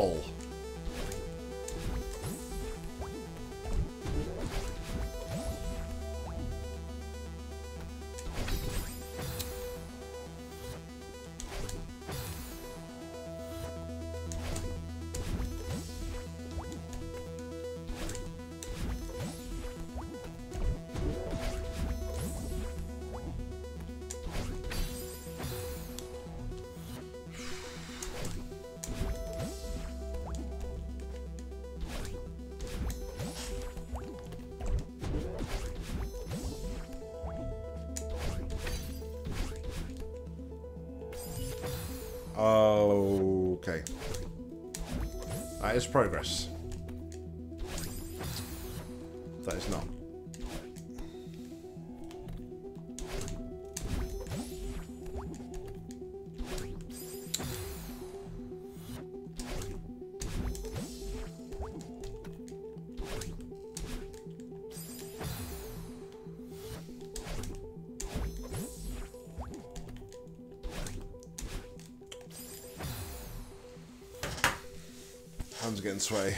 Getting sweaty.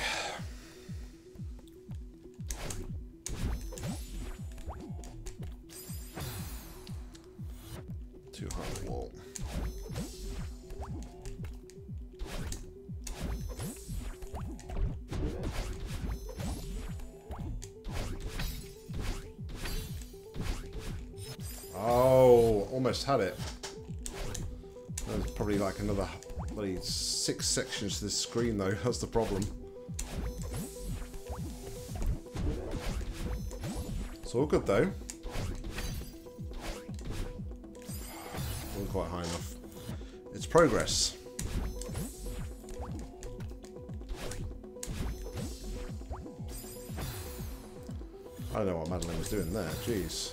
Too hard wall. Oh, almost had it. There's probably like another bloody six sections to this screen though, that's the problem. All good though. Not quite high enough. It's progress. I don't know what Madeline was doing there, jeez.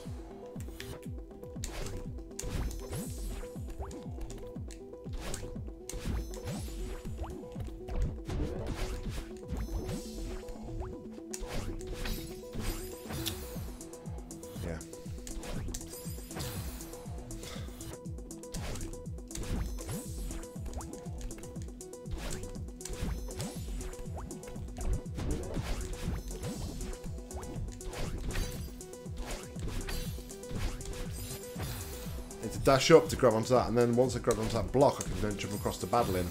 Dash up to grab onto that, and then once I grab onto that block, I can then jump across to Badeline,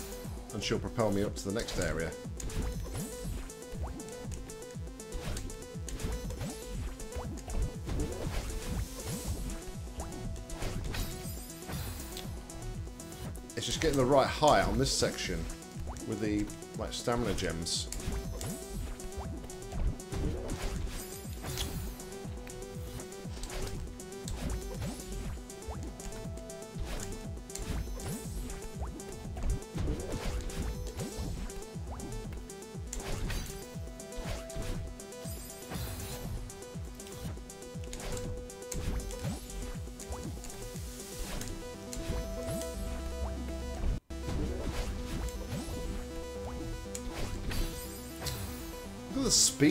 and she'll propel me up to the next area. It's just getting the right height on this section with the like stamina gems.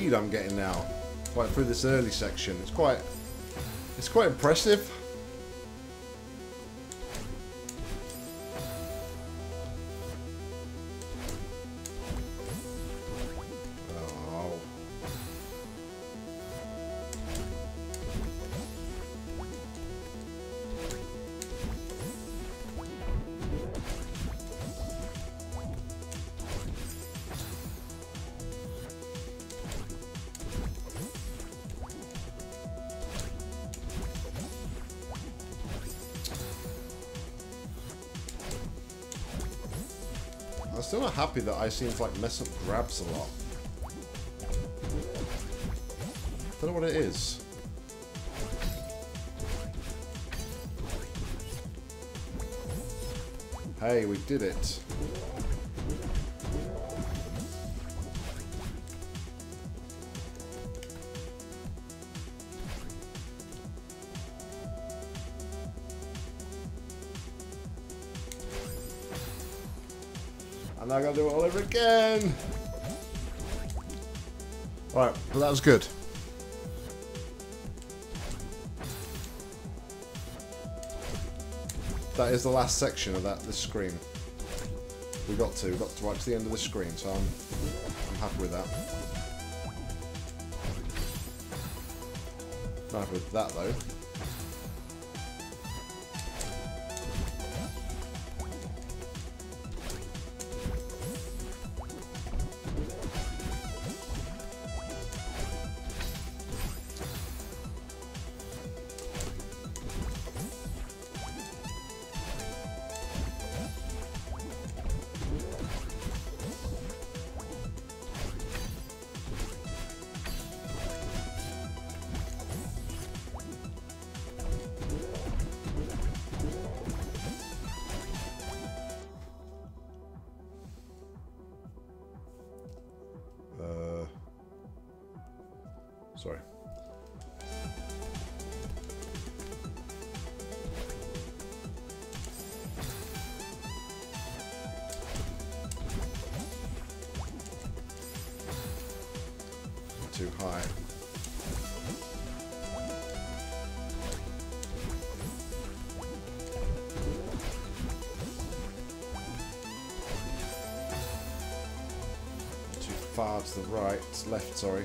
Speed I'm getting now. Right through this early section. It's quite it's quite impressive. Happy that I seem to like mess up grabs a lot. I don't know what it is. Hey, we did it. Again. Right, but that was good. That is the last section of that this screen. We got to, we got to right to the end of the screen, so I'm I'm happy with that. Not happy with that though. Sorry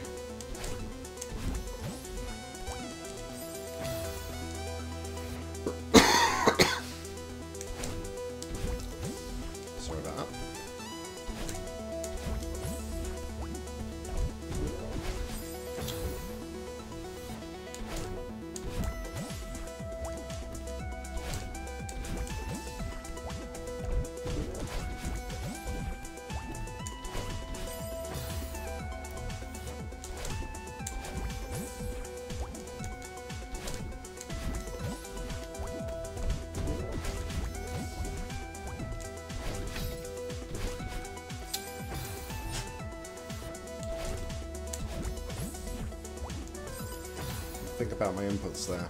there.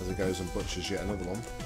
As it goes and butchers yet another one.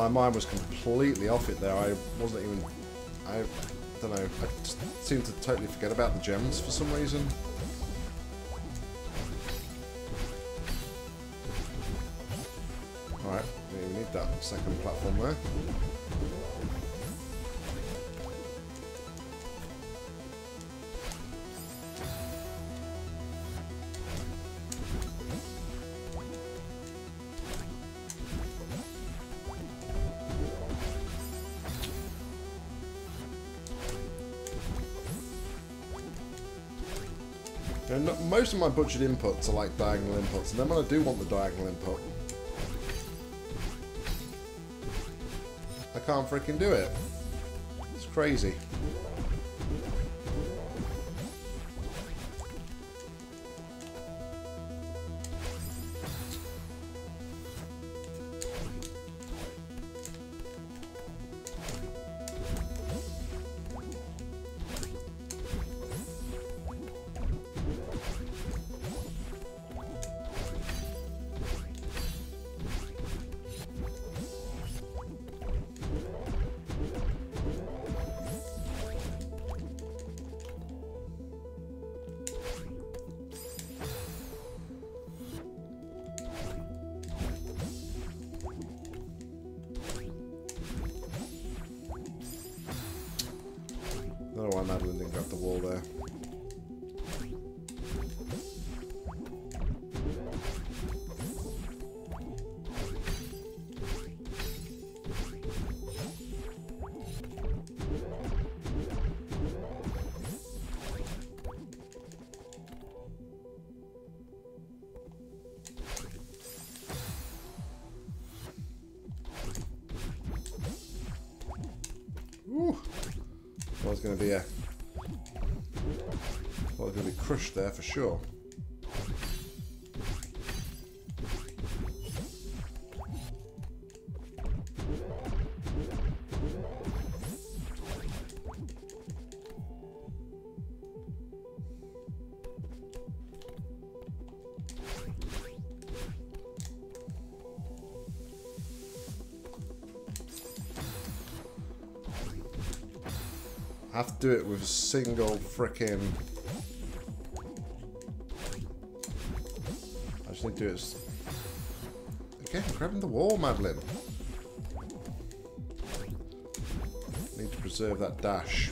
My mind was completely off it there. I wasn't even. I don't know. I just seemed to totally forget about the gems for some reason. Alright, we need that second platform there. Most of my butchered inputs are like diagonal inputs, and then when I do want the diagonal input, I can't freaking do it. It's crazy. Sure. I have to do it with a single frickin' to Again, grabbing the wall, Madeline. Need to preserve that dash.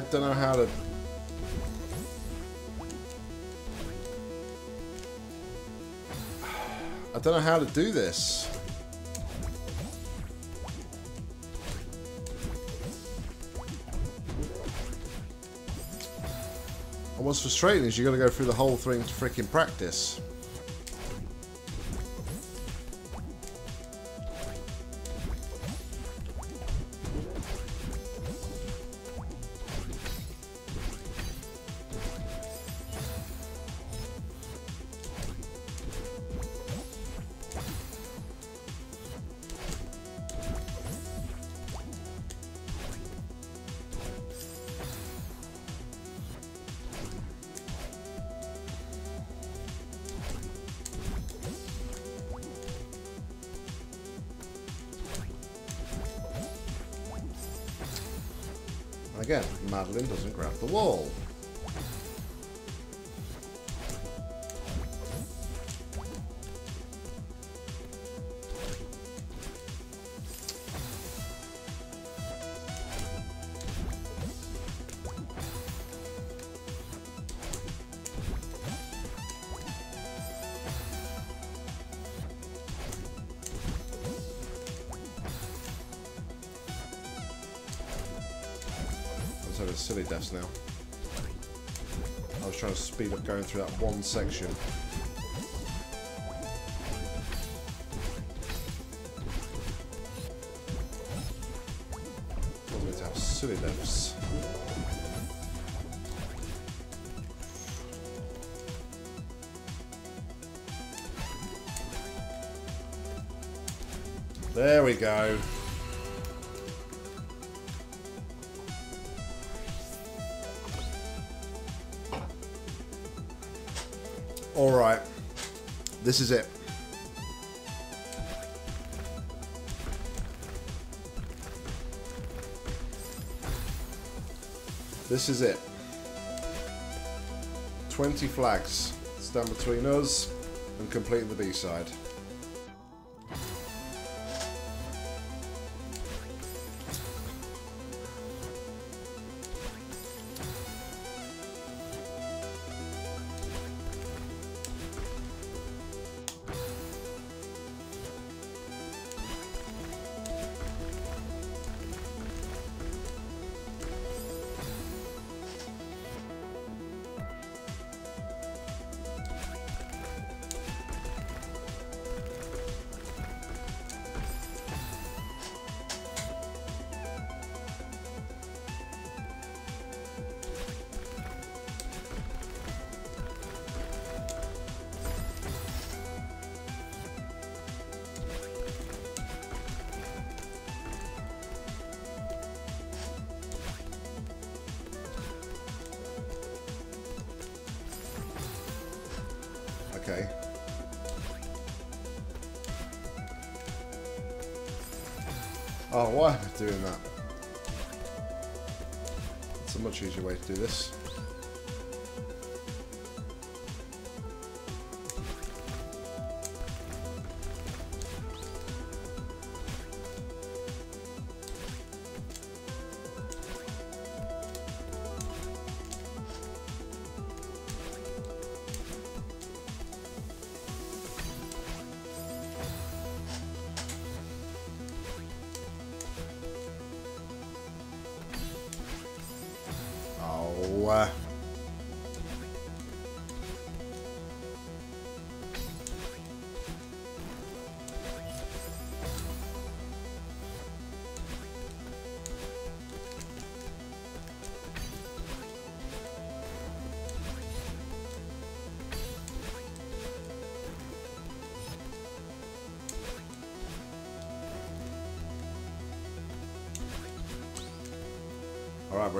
I don't know how to... I don't know how to do this. And what's frustrating is you got to go through the whole thing to freaking practice. Again, Madeline doesn't grab the wall. Speed up going through that one section. I was to have silly deaths. There we go. This is it. This is it. 20 flags stand between us and completing the B-side. Do this.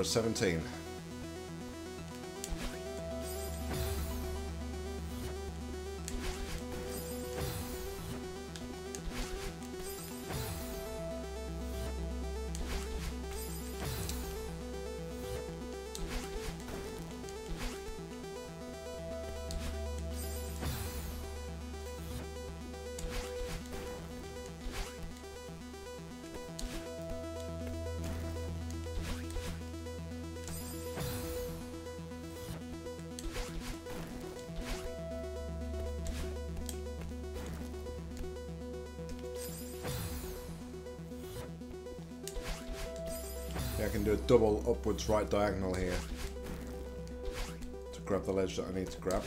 We're 17. Yeah, I can do a double upwards right diagonal here. To grab the ledge that I need to grab.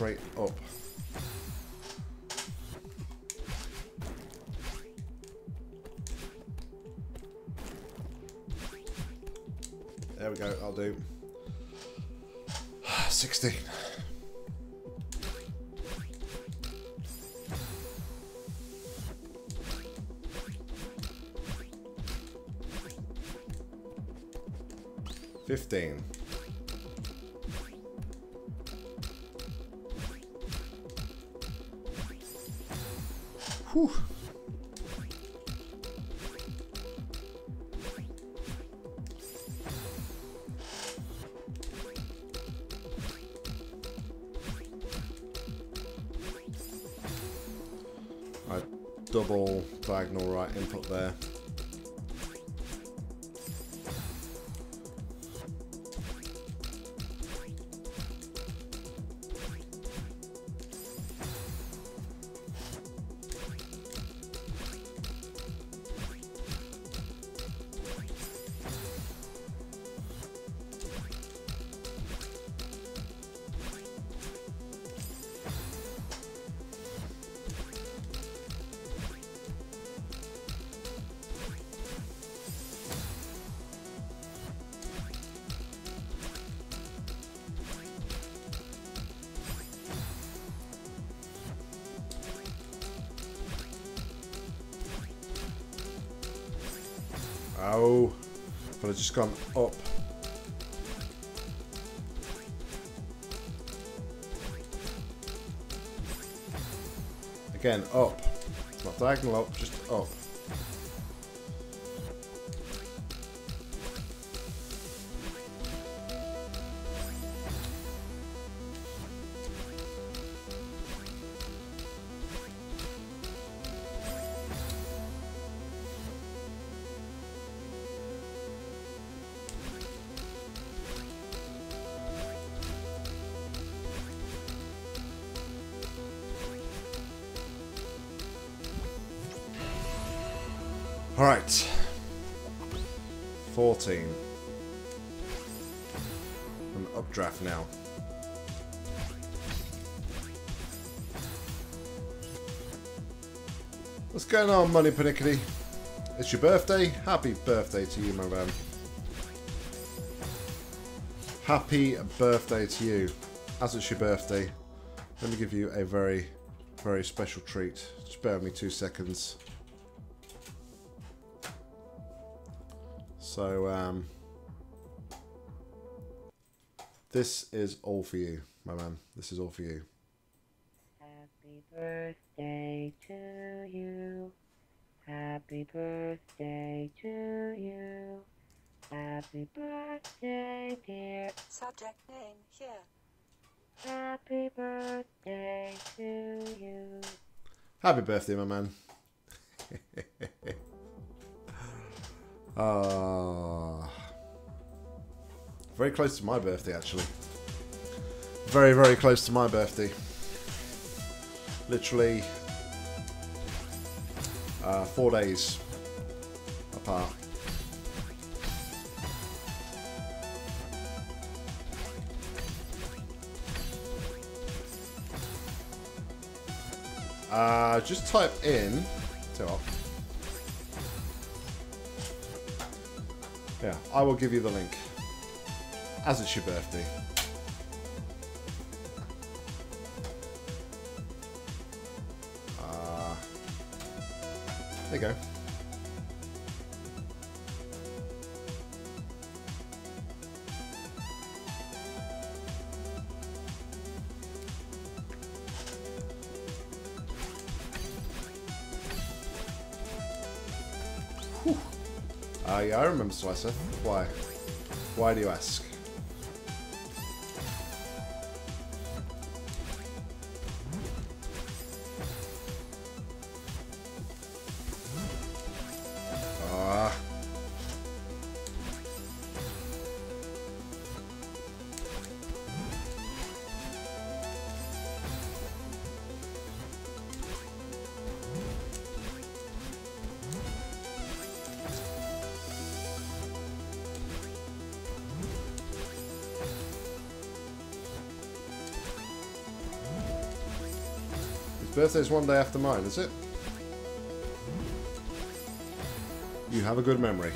Straight up. Double diagonal right input there. Oh, but I've just gone up. Again, up. Not diagonal up, just on, Money Panickety? It's your birthday? Happy birthday to you, my man. Happy birthday to you. As it's your birthday, let me give you a very, very special treat. Bear me two seconds. So, um, this is all for you, my man. This is all for you. Birthday, my man. Ah, very close to my birthday, actually. Very, very close to my birthday. Literally uh, four days apart. Uh, just type in... Yeah, I will give you the link. As it's your birthday. Uh, there you go. Uh, yeah, I remember Slicer. Why? Why do you ask? Birthday's one day after mine, is it? You have a good memory.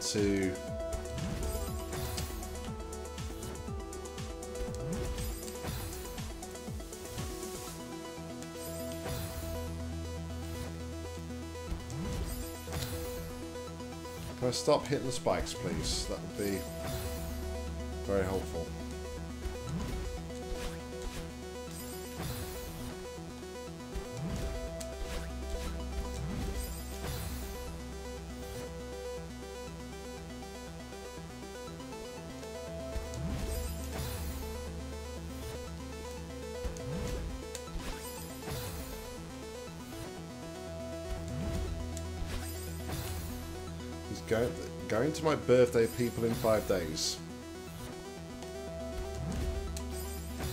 To... Can I stop hitting the spikes, please? That would be very helpful. To my birthday people in five days.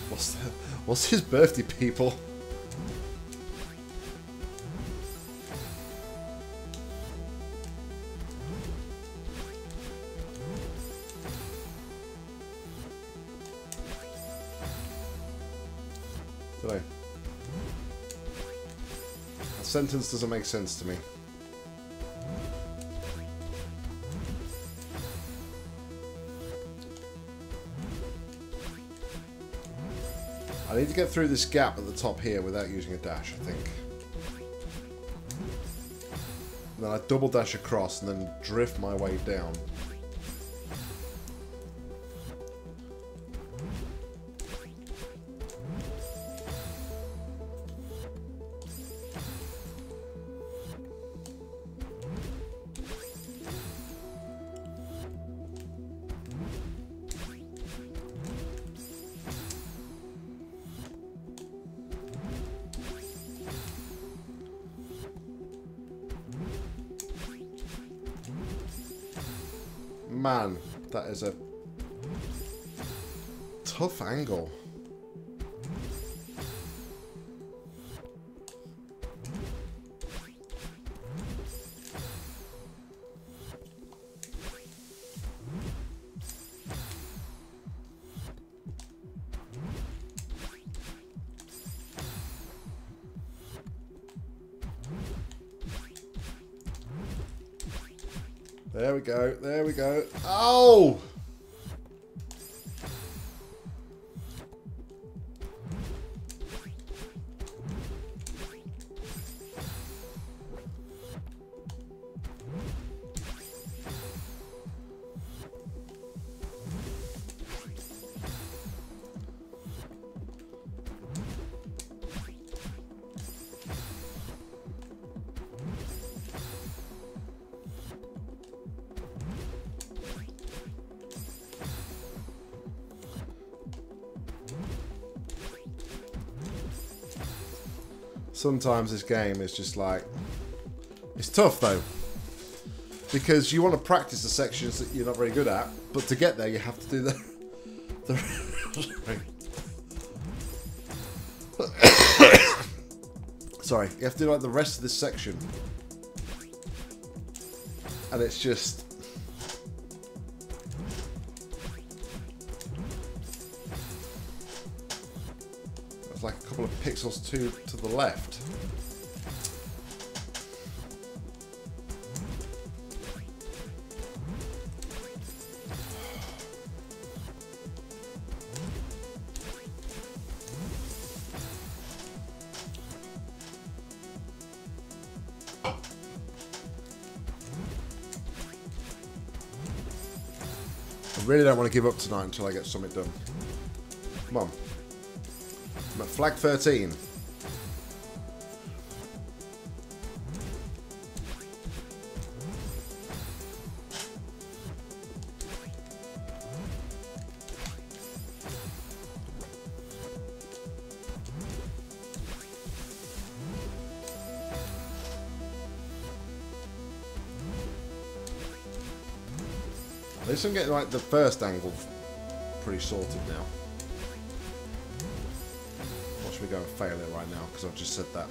What's the, what's his birthday people? That sentence doesn't make sense to me. I need to get through this gap at the top here without using a dash, I think. And then I double dash across and then drift my way down. Sometimes this game is just like it's tough though because you want to practice the sections that you're not very good at, but to get there you have to do the. the Sorry, you have to do like the rest of this section, and it's just. Couple of pixels to to the left. I really don't want to give up tonight until I get something done. Come on. Flag 13. At least I'm getting like the first angle pretty sorted now. Me go and fail it right now because I've just said that.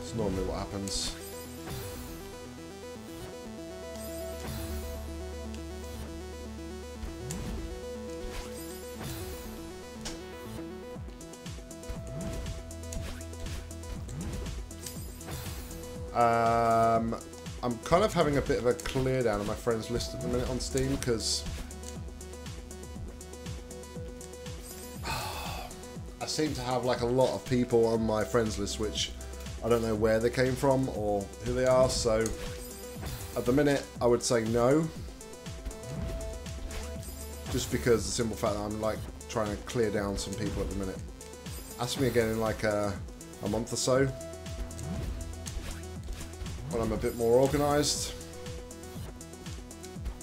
It's normally what happens. Um, I'm kind of having a bit of a clear down on my friends list at the minute on Steam because seem to have like a lot of people on my friends list which I don't know where they came from or who they are. So at the minute, I would say no, just because the simple fact that I'm like trying to clear down some people at the minute. Ask me again in like a, a month or so when I'm a bit more organised.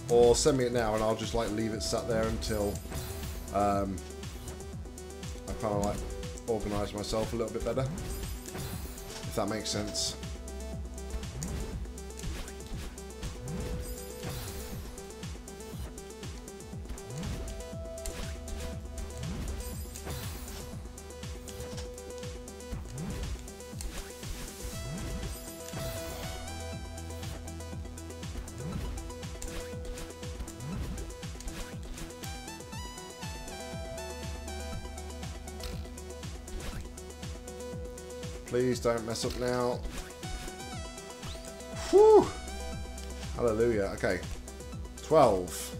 Or send me it now and I'll just like leave it sat there until um, kind of like organise myself a little bit better. If that makes sense. Don't mess up now. Whew! Hallelujah. Okay. 12.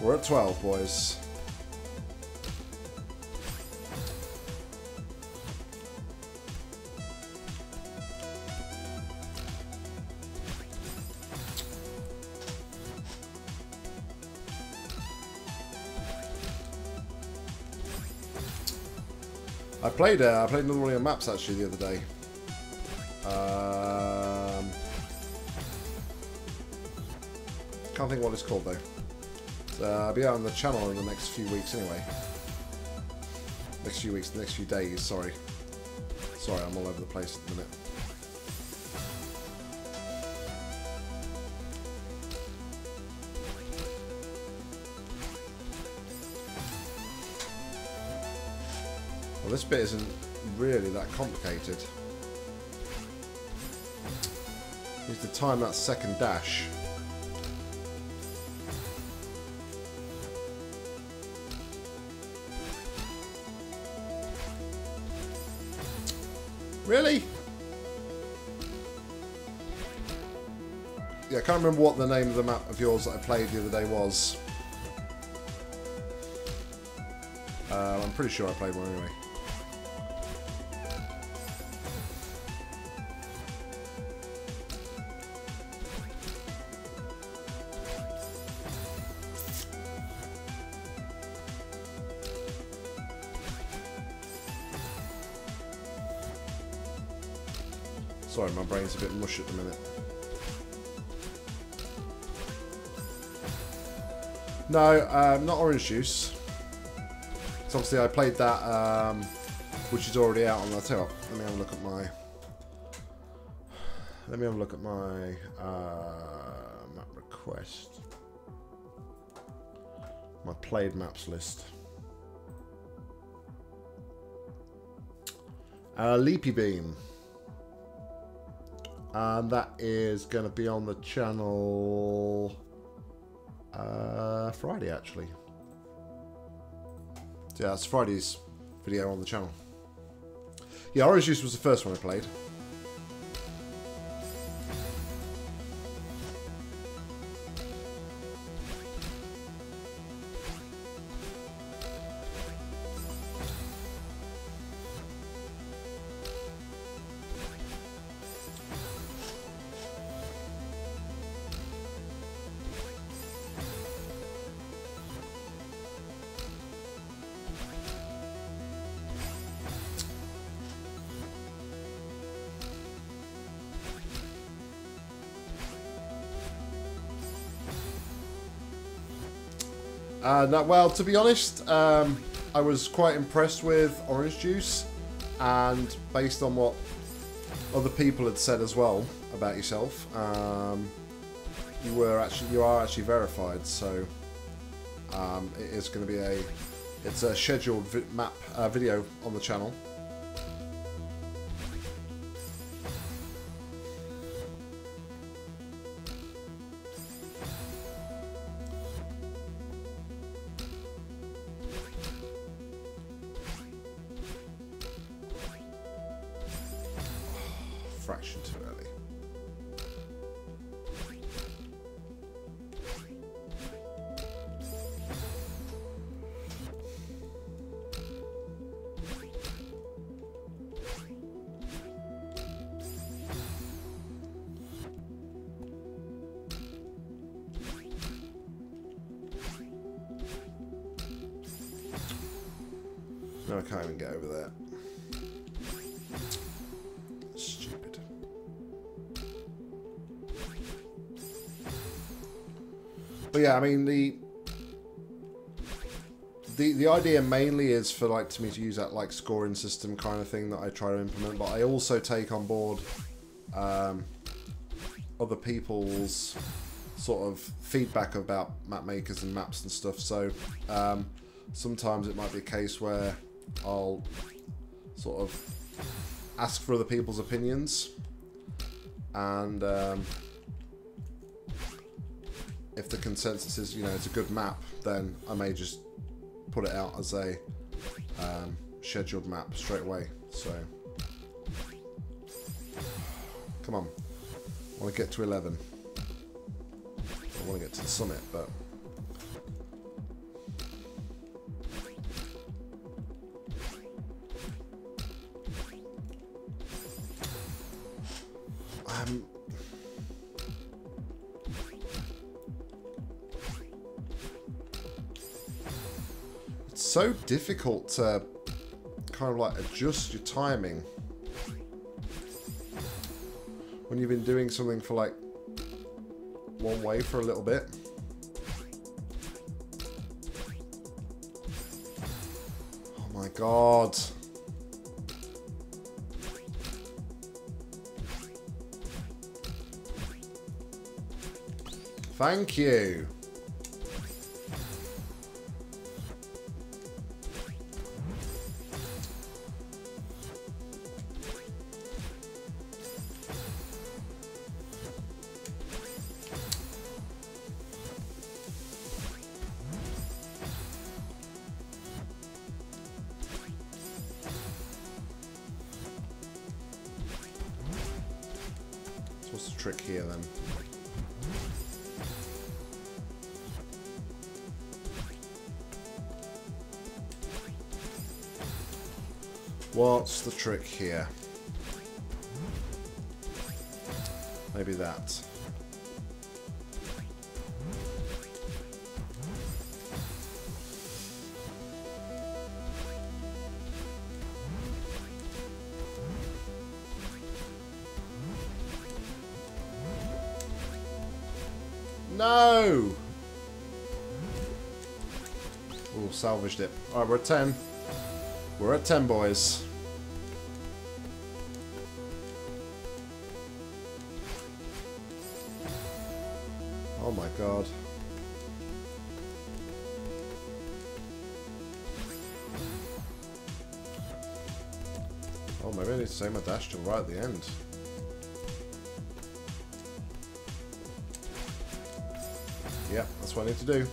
We're at 12, boys. Played uh, I played another one of your maps actually the other day. Um, can't think what it's called though. Uh, I'll be out on the channel in the next few weeks anyway. Next few weeks, next few days. Sorry, sorry, I'm all over the place at the minute. Well, this bit isn't really that complicated. Need to time that second dash. Really? Yeah, I can't remember what the name of the map of yours that I played the other day was. Uh, I'm pretty sure I played one anyway. Brain's a bit mush at the minute. No, um, not orange juice. So obviously I played that, um, which is already out on. I'll tell let me have a look at my. Let me have a look at my uh, map request. My played maps list. Uh, Leapy Beam. And that is going to be on the channel uh, Friday, actually. Yeah, it's Friday's video on the channel. Yeah, Orange Juice was the first one I played. Uh, well, to be honest, um, I was quite impressed with Orange Juice, and based on what other people had said as well about yourself, um, you were actually you are actually verified. So um, it is going to be a it's a scheduled vi map uh, video on the channel. I mean the the the idea mainly is for like to me to use that like scoring system kind of thing that I try to implement. But I also take on board um, other people's sort of feedback about map makers and maps and stuff. So um, sometimes it might be a case where I'll sort of ask for other people's opinions and um, consensus is you know it's a good map then I may just put it out as a um, scheduled map straight away. So come on. I want to get to 11 I want to get to the summit but so difficult to kind of like adjust your timing when you've been doing something for like one way for a little bit. Oh my god. Thank you. Trick here? Maybe that. No! Ooh, salvaged it. Alright, we're at 10. We're at 10, boys. Oh, maybe I need to save my dash till right at the end. Yeah, that's what I need to do.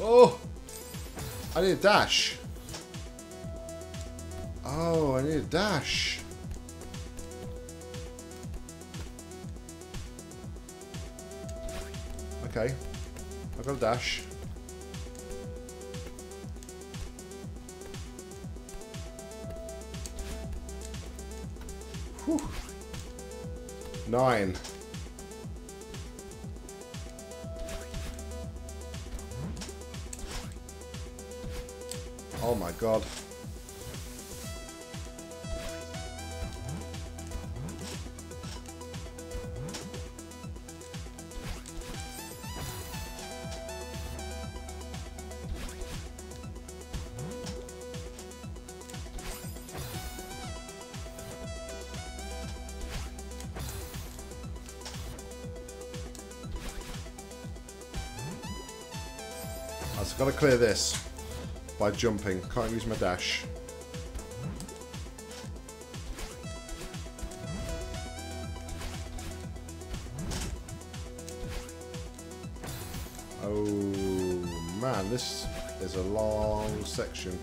Oh! I need a dash. Need a dash. Okay. I've got a dash. Whew. Nine. Oh my god. Clear this by jumping. Can't use my dash. Oh man, this is a long section.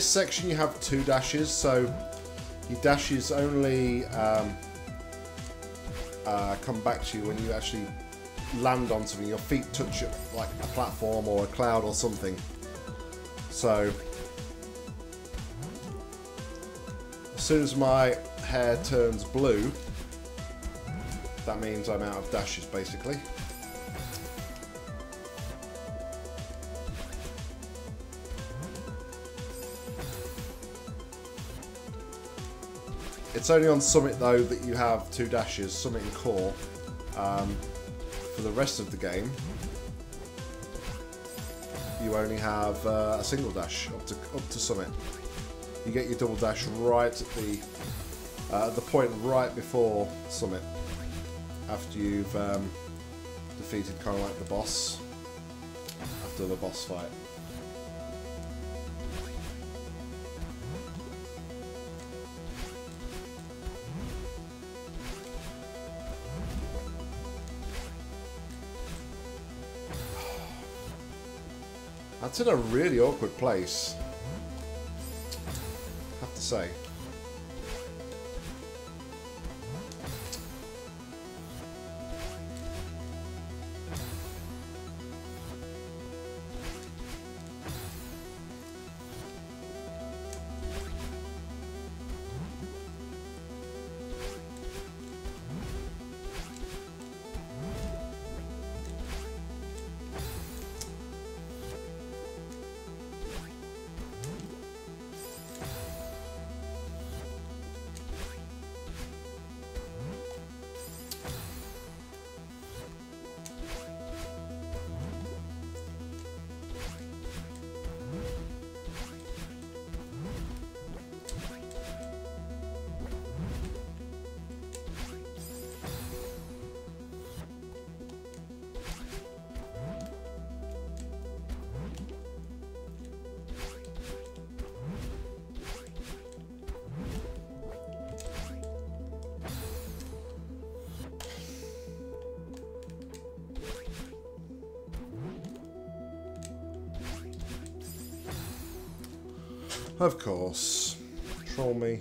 This section you have two dashes, so your dashes only um, uh, come back to you when you actually land on something. Your feet touch like a platform or a cloud or something. So as soon as my hair turns blue, that means I'm out of dashes basically. It's only on Summit though that you have two dashes, Summit and Core. Um, for the rest of the game, you only have uh, a single dash up to up to Summit. You get your double dash right at the uh, the point right before Summit, after you've um, defeated kind of like the boss after the boss fight. In a really awkward place. I have to say. Of course. Troll me.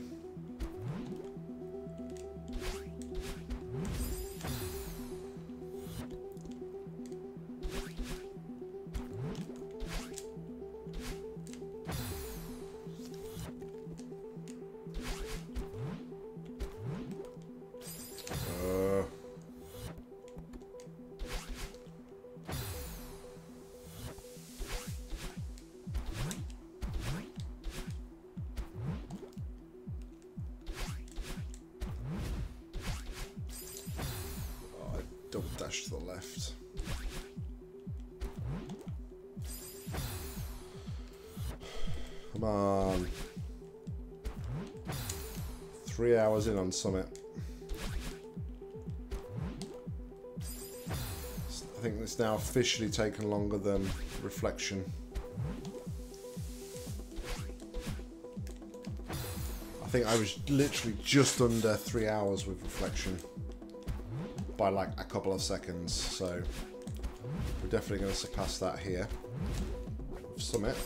Hours in on Summit. I think it's now officially taken longer than Reflection. I think I was literally just under three hours with Reflection by like a couple of seconds, so we're definitely going to surpass that here. Summit.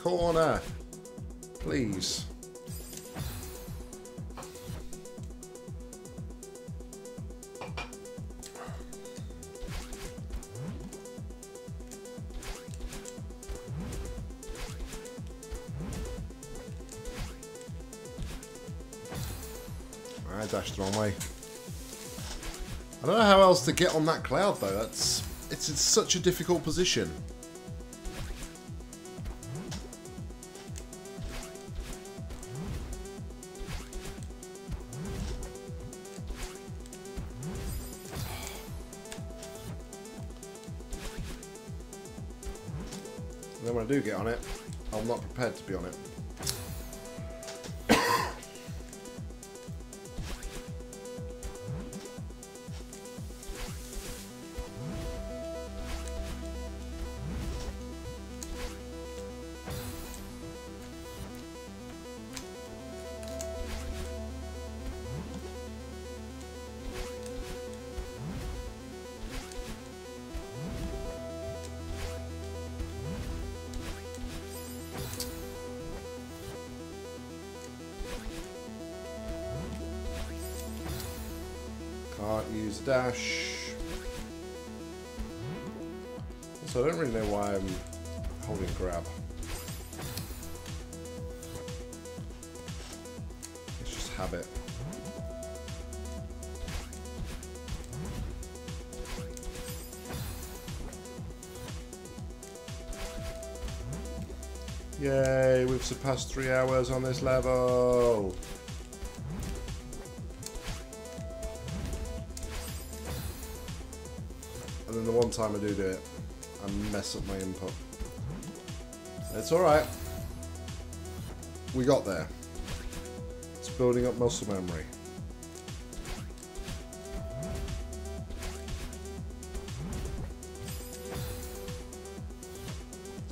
Corner. Please. I dashed the wrong way. I don't know how else to get on that cloud though. That's it's in such a difficult position. Get on it, I'm not prepared to be on it. Can't dash. So I don't really know why I'm holding grab. It's just habit. Yay, we've surpassed three hours on this level. Time I do do it, I mess up my input. It's alright. We got there. It's building up muscle memory.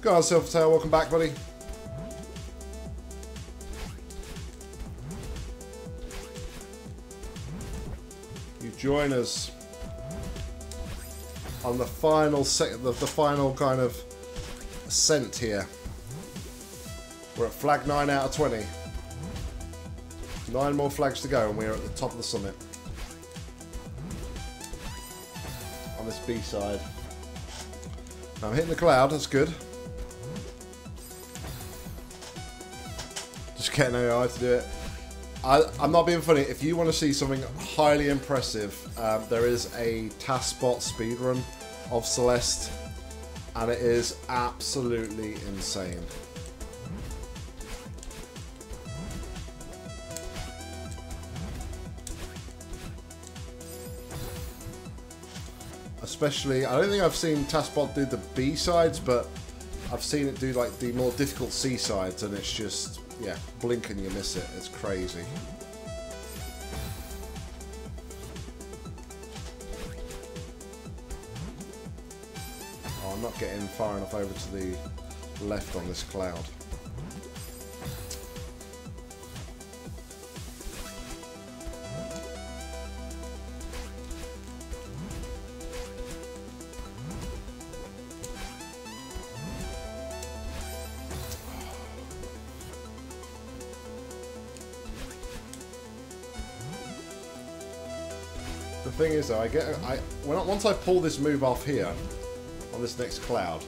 Go on, Silvertail. Welcome back, buddy. You join us on the final sec the, the final kind of ascent here. We're at flag 9 out of 20. Nine more flags to go and we're at the top of the summit. On this B side. I'm hitting the cloud, that's good. Just getting AI to do it. I, I'm not being funny. If you want to see something highly impressive, um, there is a TASbot speedrun of Celeste, and it is absolutely insane. Especially, I don't think I've seen TASbot do the B sides, but I've seen it do like the more difficult C sides, and it's just, yeah, blink and you miss it. It's crazy. Oh, I'm not getting far enough over to the left on this cloud. Is, though, I get I when once I pull this move off here on this next cloud,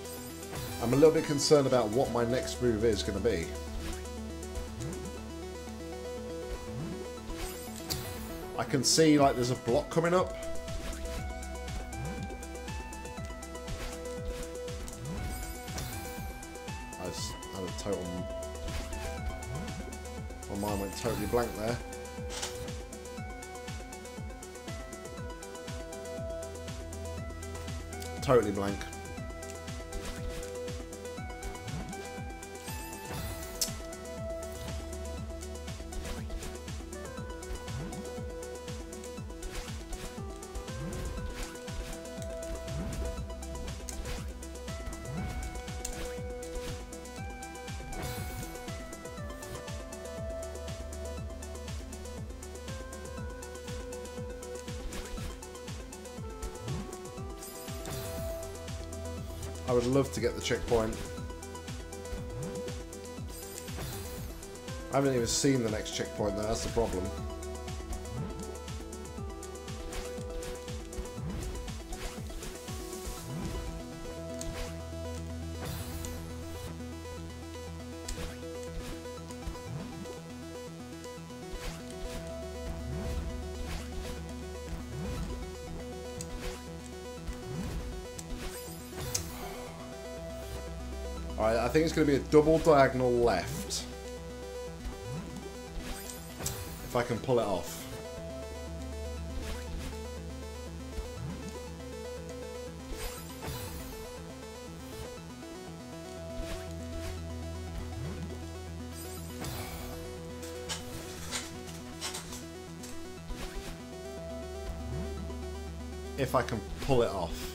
I'm a little bit concerned about what my next move is going to be. I can see like there's a block coming up. The checkpoint. I haven't even seen the next checkpoint though, that's the problem. It's going to be a double diagonal left. If I can pull it off. If I can pull it off.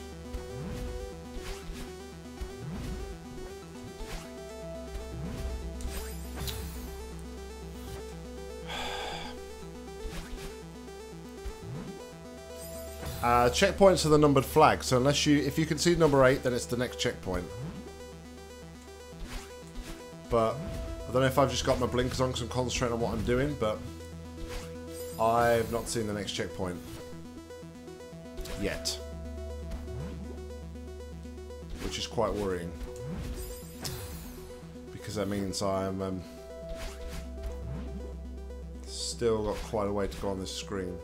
Uh, checkpoints are the numbered flag, so unless you, if you can see number eight, then it's the next checkpoint. But I don't know if I've just got my blinkers on because I'm concentrating on what I'm doing, but I've not seen the next checkpoint yet, which is quite worrying because that means I'm um, still got quite a way to go on this screen.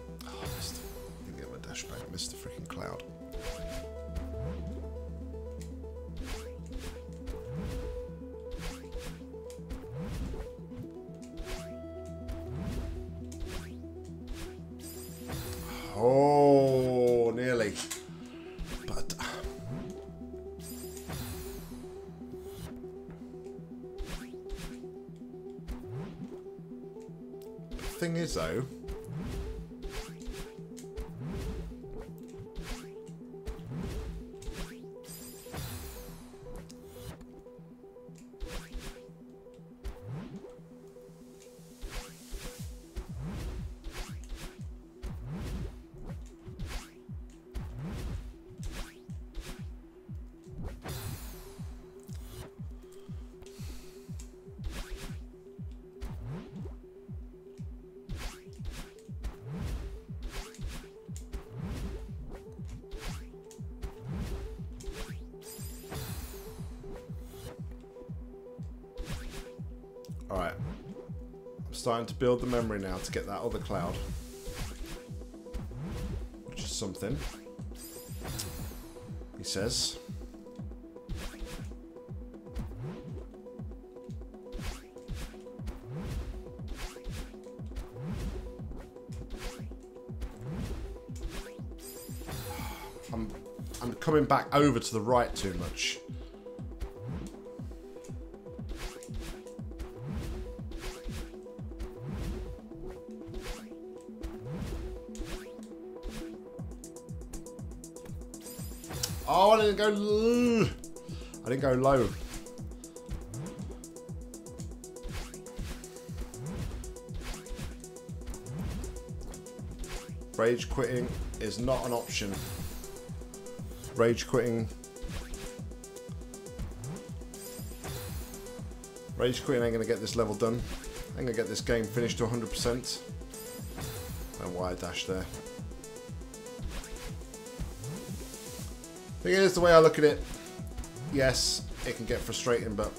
Build the memory now to get that other cloud. Which is something. He says. I'm I'm coming back over to the right too much. Oh, I didn't go. low. Rage quitting is not an option. Rage quitting. Rage quitting ain't gonna get this level done. I'm gonna get this game finished to 100%. And wire dash there. Thing is, the way I look at it, yes, it can get frustrating, but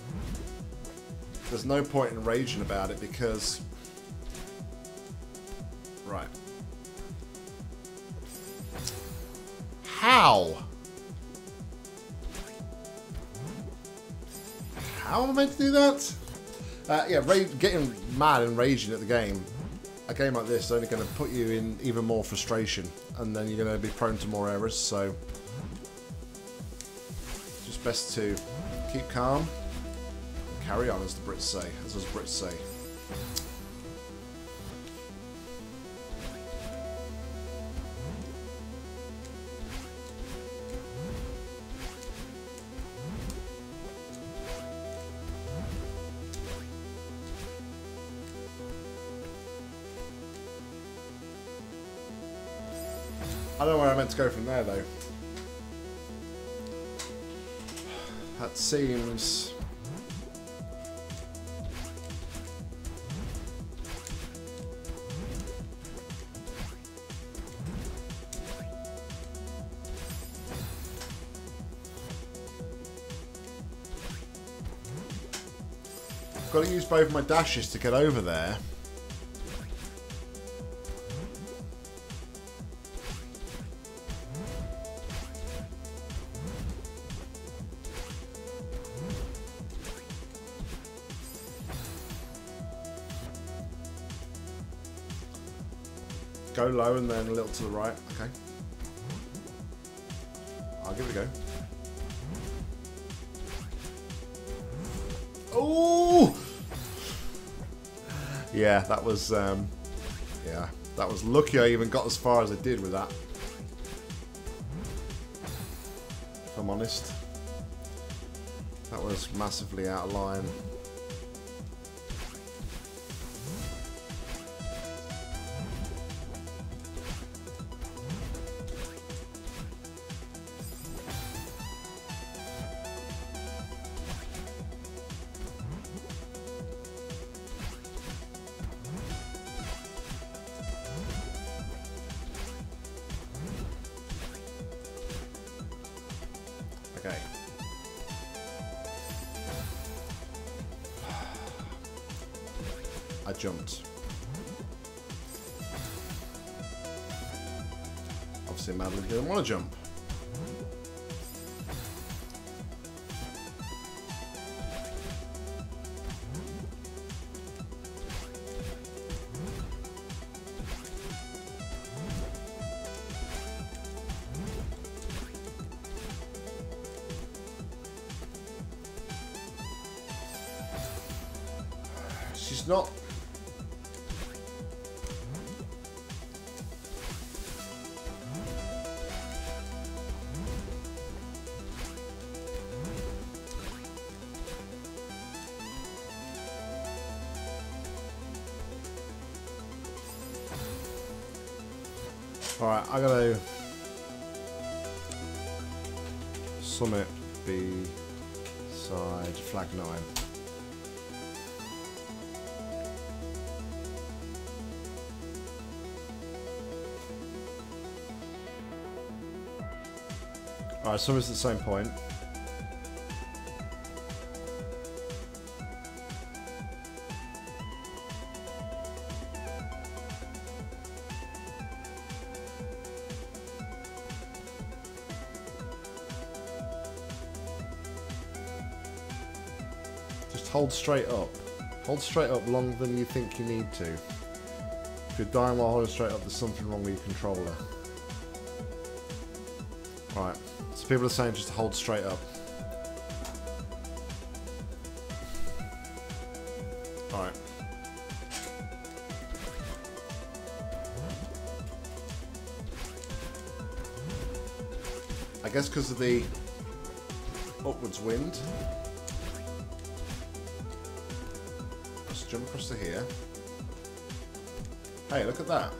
there's no point in raging about it because. Right. How? How am I meant to do that? Uh, yeah, getting mad and raging at the game. A game like this is only going to put you in even more frustration, and then you're going to be prone to more errors. So, best to keep calm and carry on, as the Brits say, as us Brits say. I don't know where I meant to go from there, though. That seems... Got to use both my dashes to get over there. And then a little to the right. Okay. I'll give it a go. Oh! Yeah, that was, um, yeah, that was lucky I even got as far as I did with that. If I'm honest. That was massively out of line. It's the same point. Just hold straight up. Hold straight up longer than you think you need to. If you're dying while holding straight up, there's something wrong with your controller. Right. So people are saying just hold straight up. Alright. I guess because of the upwards wind. Just jump across to here. Hey, look at that.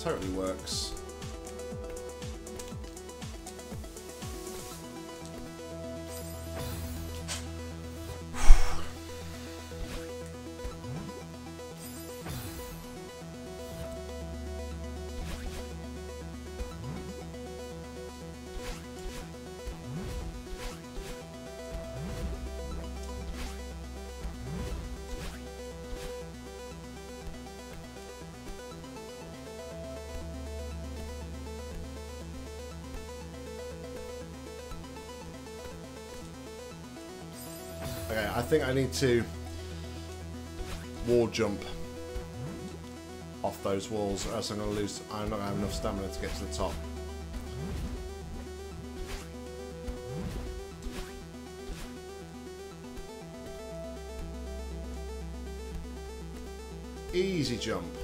Totally works. Think I need to wall jump off those walls, or else I'm going to lose. I'm not going to have enough stamina to get to the top. Easy jump.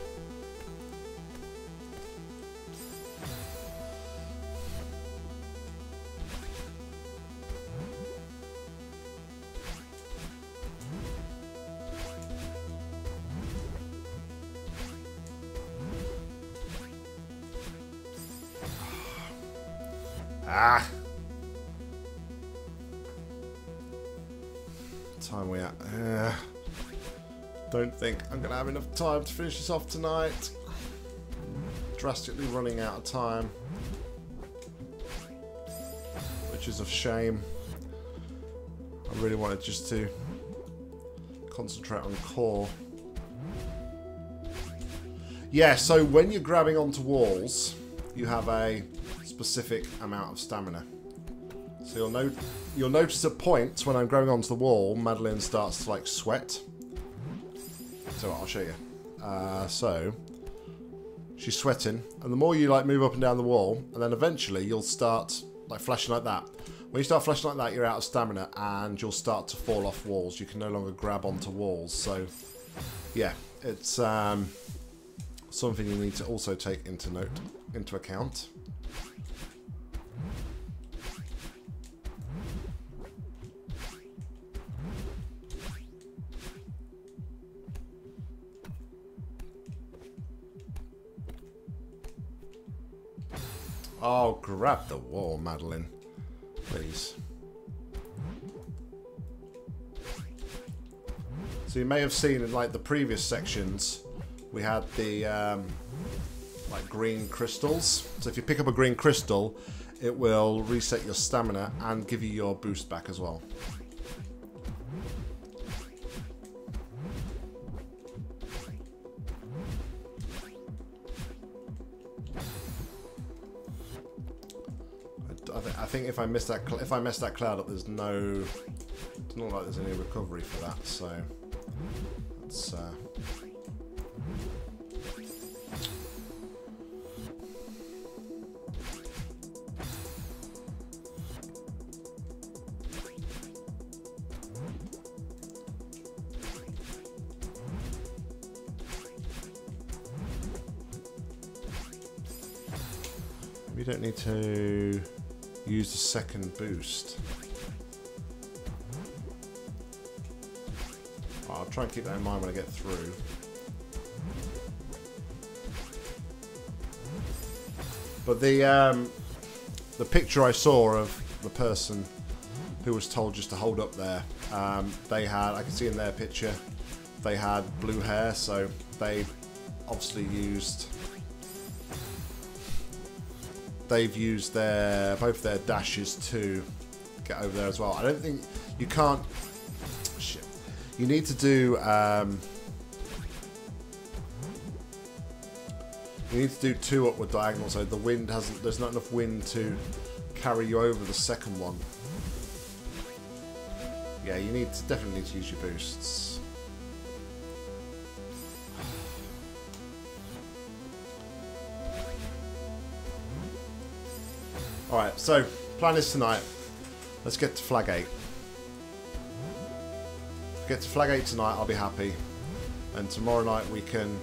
Have enough time to finish this off tonight. Drastically running out of time, which is a shame. I really wanted just to concentrate on core. Yeah, so when you're grabbing onto walls, you have a specific amount of stamina. So you'll note you'll notice at points when I'm grabbing onto the wall, Madeline starts to like sweat. So I'll show you. Uh, so she's sweating, and the more you like move up and down the wall, and then eventually you'll start like flashing like that. When you start flashing like that, you're out of stamina, and you'll start to fall off walls. You can no longer grab onto walls. So yeah, it's um, something you need to also take into note into account. Grab the wall, Madeline. Please. So you may have seen in like the previous sections, we had the um, like green crystals. So if you pick up a green crystal, it will reset your stamina and give you your boost back as well. If I miss that, if I mess that cloud up, there's no, it's not like there's any recovery for that. So, it's. Uh, we don't need to use the second boost. I'll try and keep that in mind when I get through. But the um, the picture I saw of the person who was told just to hold up there, um, they had I can see in their picture they had blue hair, so they obviously used they've used their both their dashes to get over there as well. I don't think you can't. Shit. You need to do. Um, you need to do two upward diagonals, so the wind hasn't. There's not enough wind to carry you over the second one. Yeah, you need to definitely need to use your boosts. Alright, so plan is tonight. Let's get to flag 8. Get to flag 8 tonight, I'll be happy. And tomorrow night we can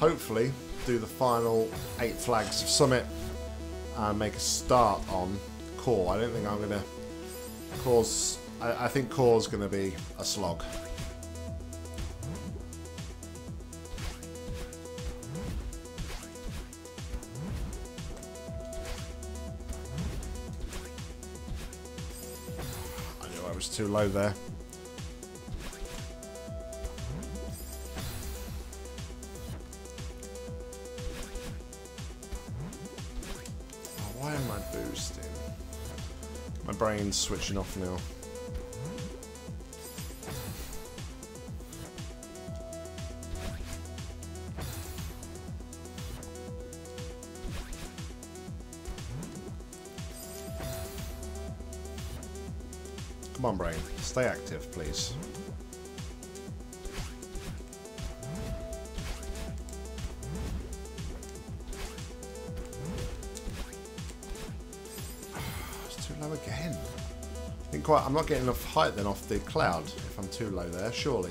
hopefully do the final 8 flags of Summit. and make a start on core. I don't think I'm going to cause. I, I think core's going to be a slog. Too low there. Why am I boosting? My brain's switching off now. Active, please. It's too low again. Didn't quite, I'm not getting enough height then off the cloud if I'm too low there, surely.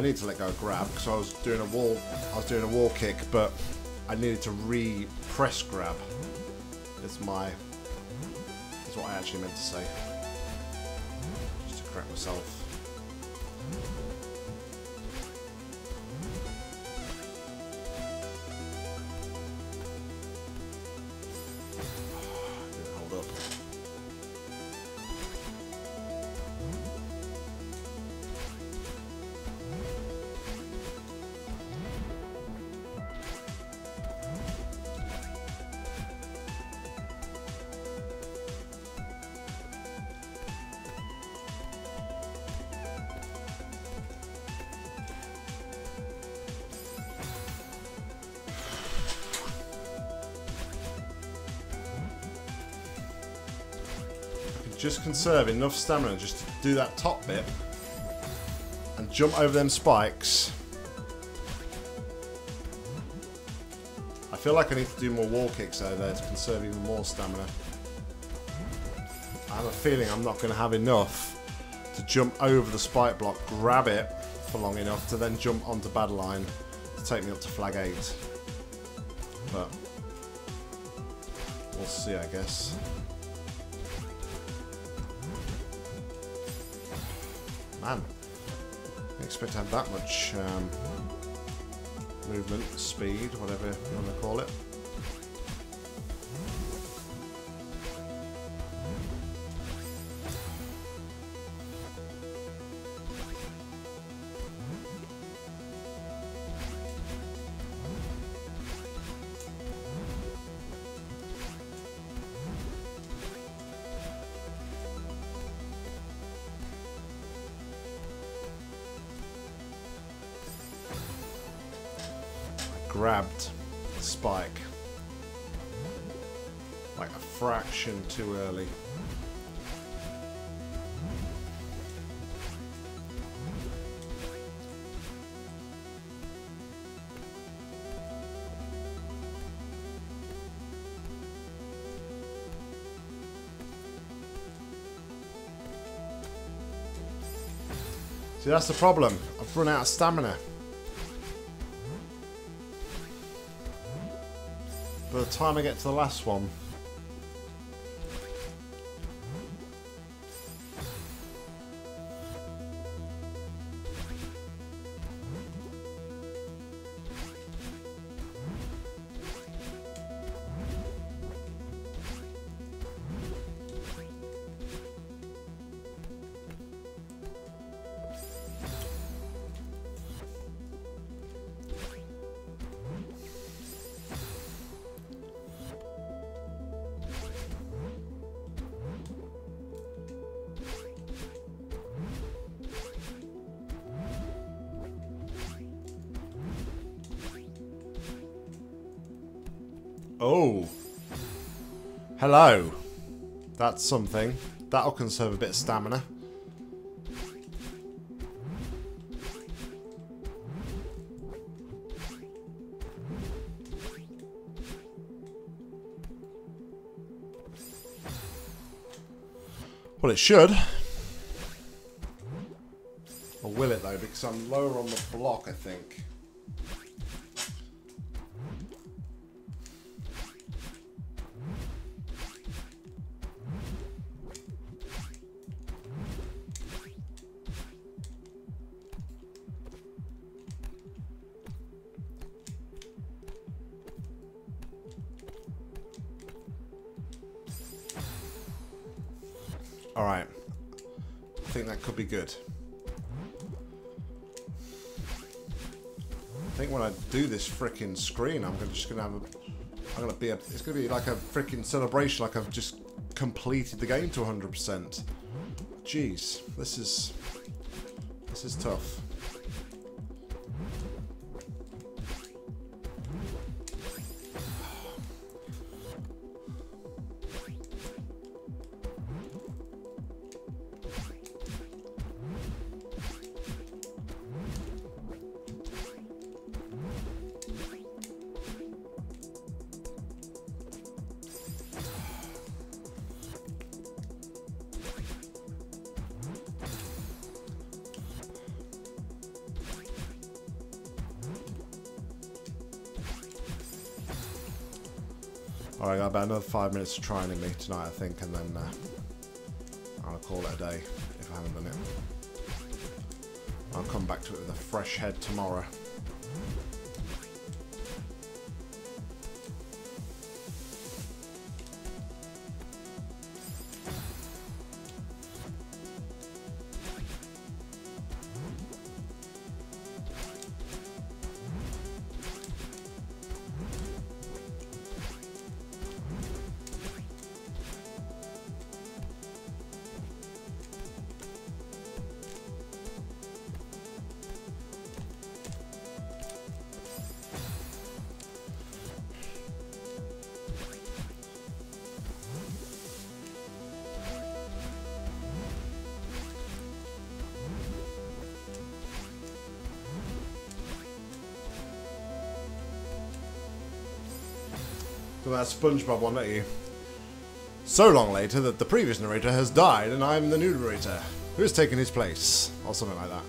I need to let go of grab because I was doing a wall. I was doing a wall kick, but I needed to re-press grab. It's my. That's what I actually meant to say. Just to correct myself. Conserve enough stamina just to do that top bit and jump over them spikes. I feel like I need to do more wall kicks over there to conserve even more stamina. I have a feeling I'm not going to have enough to jump over the spike block, grab it for long enough to then jump onto Badeline to take me up to flag 8. But we'll see, I guess. Expect to have that much um, movement, speed, whatever you want to call it. See, that's the problem. I've run out of stamina. By the time I get to the last one, That's something. That'll conserve a bit of stamina. Well, it should. Or will it, though? Because I'm lower on the block, I think. Freaking screen, I'm just gonna have a. I'm gonna be a. It's gonna be like a freaking celebration, like I've just completed the game to 100%. Jeez, this is. This is tough. Five minutes of trying in me tonight, I think, and then uh, I'll call it a day if I haven't done it. I'll come back to it with a fresh head tomorrow. SpongeBob one, don't you? So long later that the previous narrator has died and I'm the new narrator. Who has taken his place? Or something like that.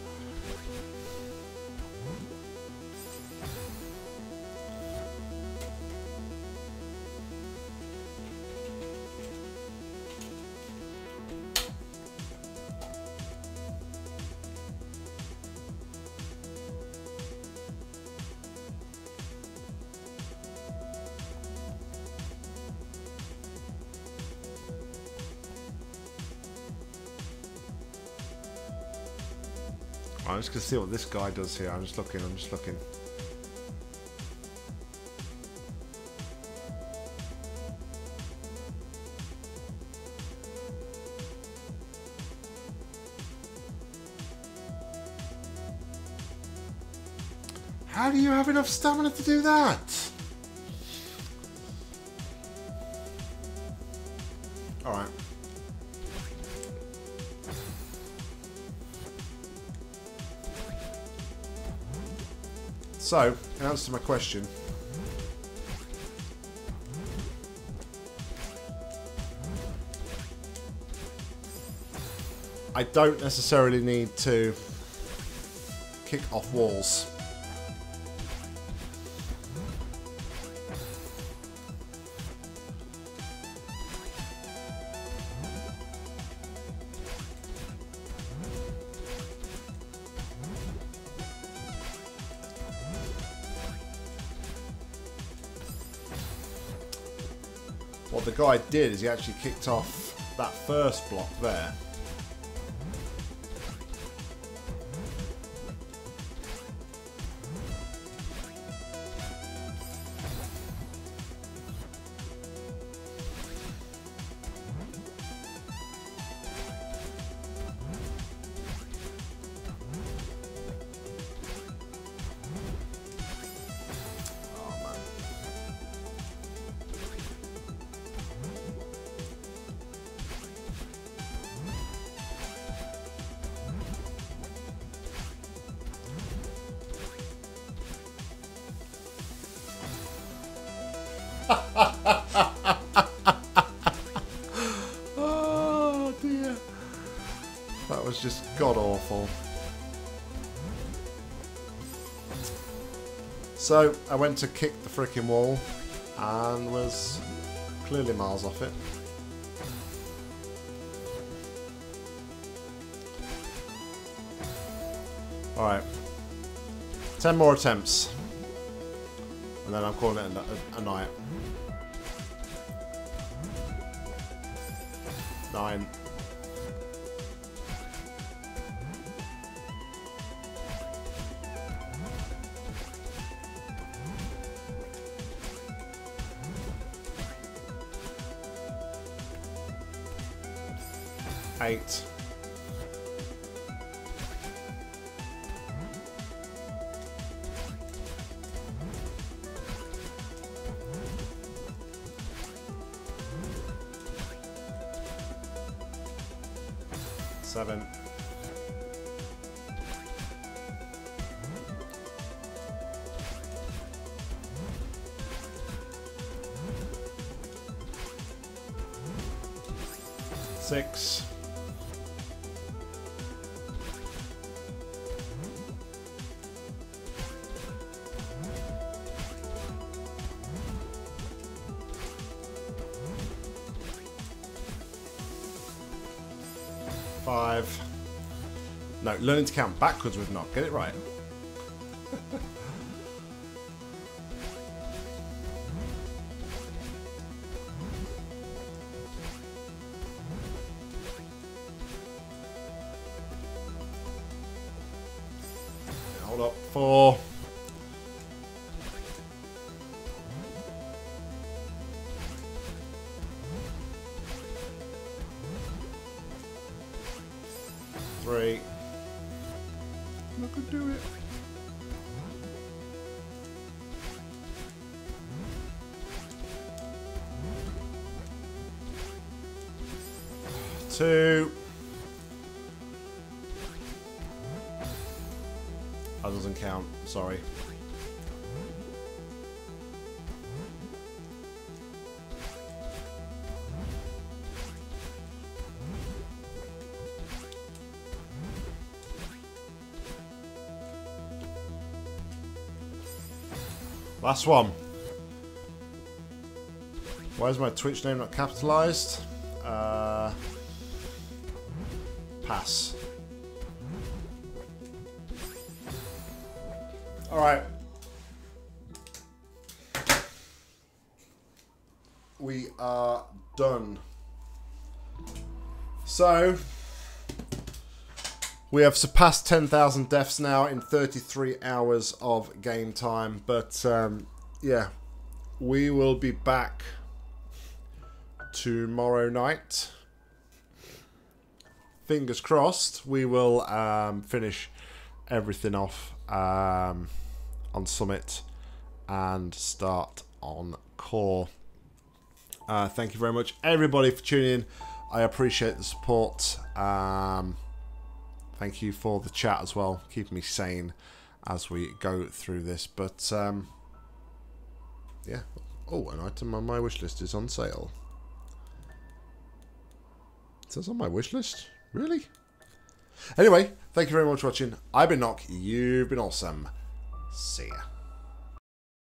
See what this guy does here. I'm just looking, I'm just looking. How do you have enough stamina to do that? So, in answer to my question, I don't necessarily need to kick off walls. Guy did is he actually kicked off that first block there. So I went to kick the freaking wall and was clearly miles off it. Alright. Ten more attempts. And then I'm calling it a, a, a night. Learning to count backwards with not. Get it right. Sorry. Last one. Why is my Twitch name not capitalized? Uh, pass. We have surpassed 10,000 deaths now in 33 hours of game time. But um, yeah, we will be back tomorrow night. Fingers crossed, we will um, finish everything off um, on Summit and start on Core. Uh, thank you very much, everybody, for tuning in. I appreciate the support. Um, thank you for the chat as well, keeping me sane as we go through this. But um, yeah, oh, an item on my wish list is on sale. It says on my wish list, really? Anyway, thank you very much for watching. I've been Nock. You've been awesome. See ya.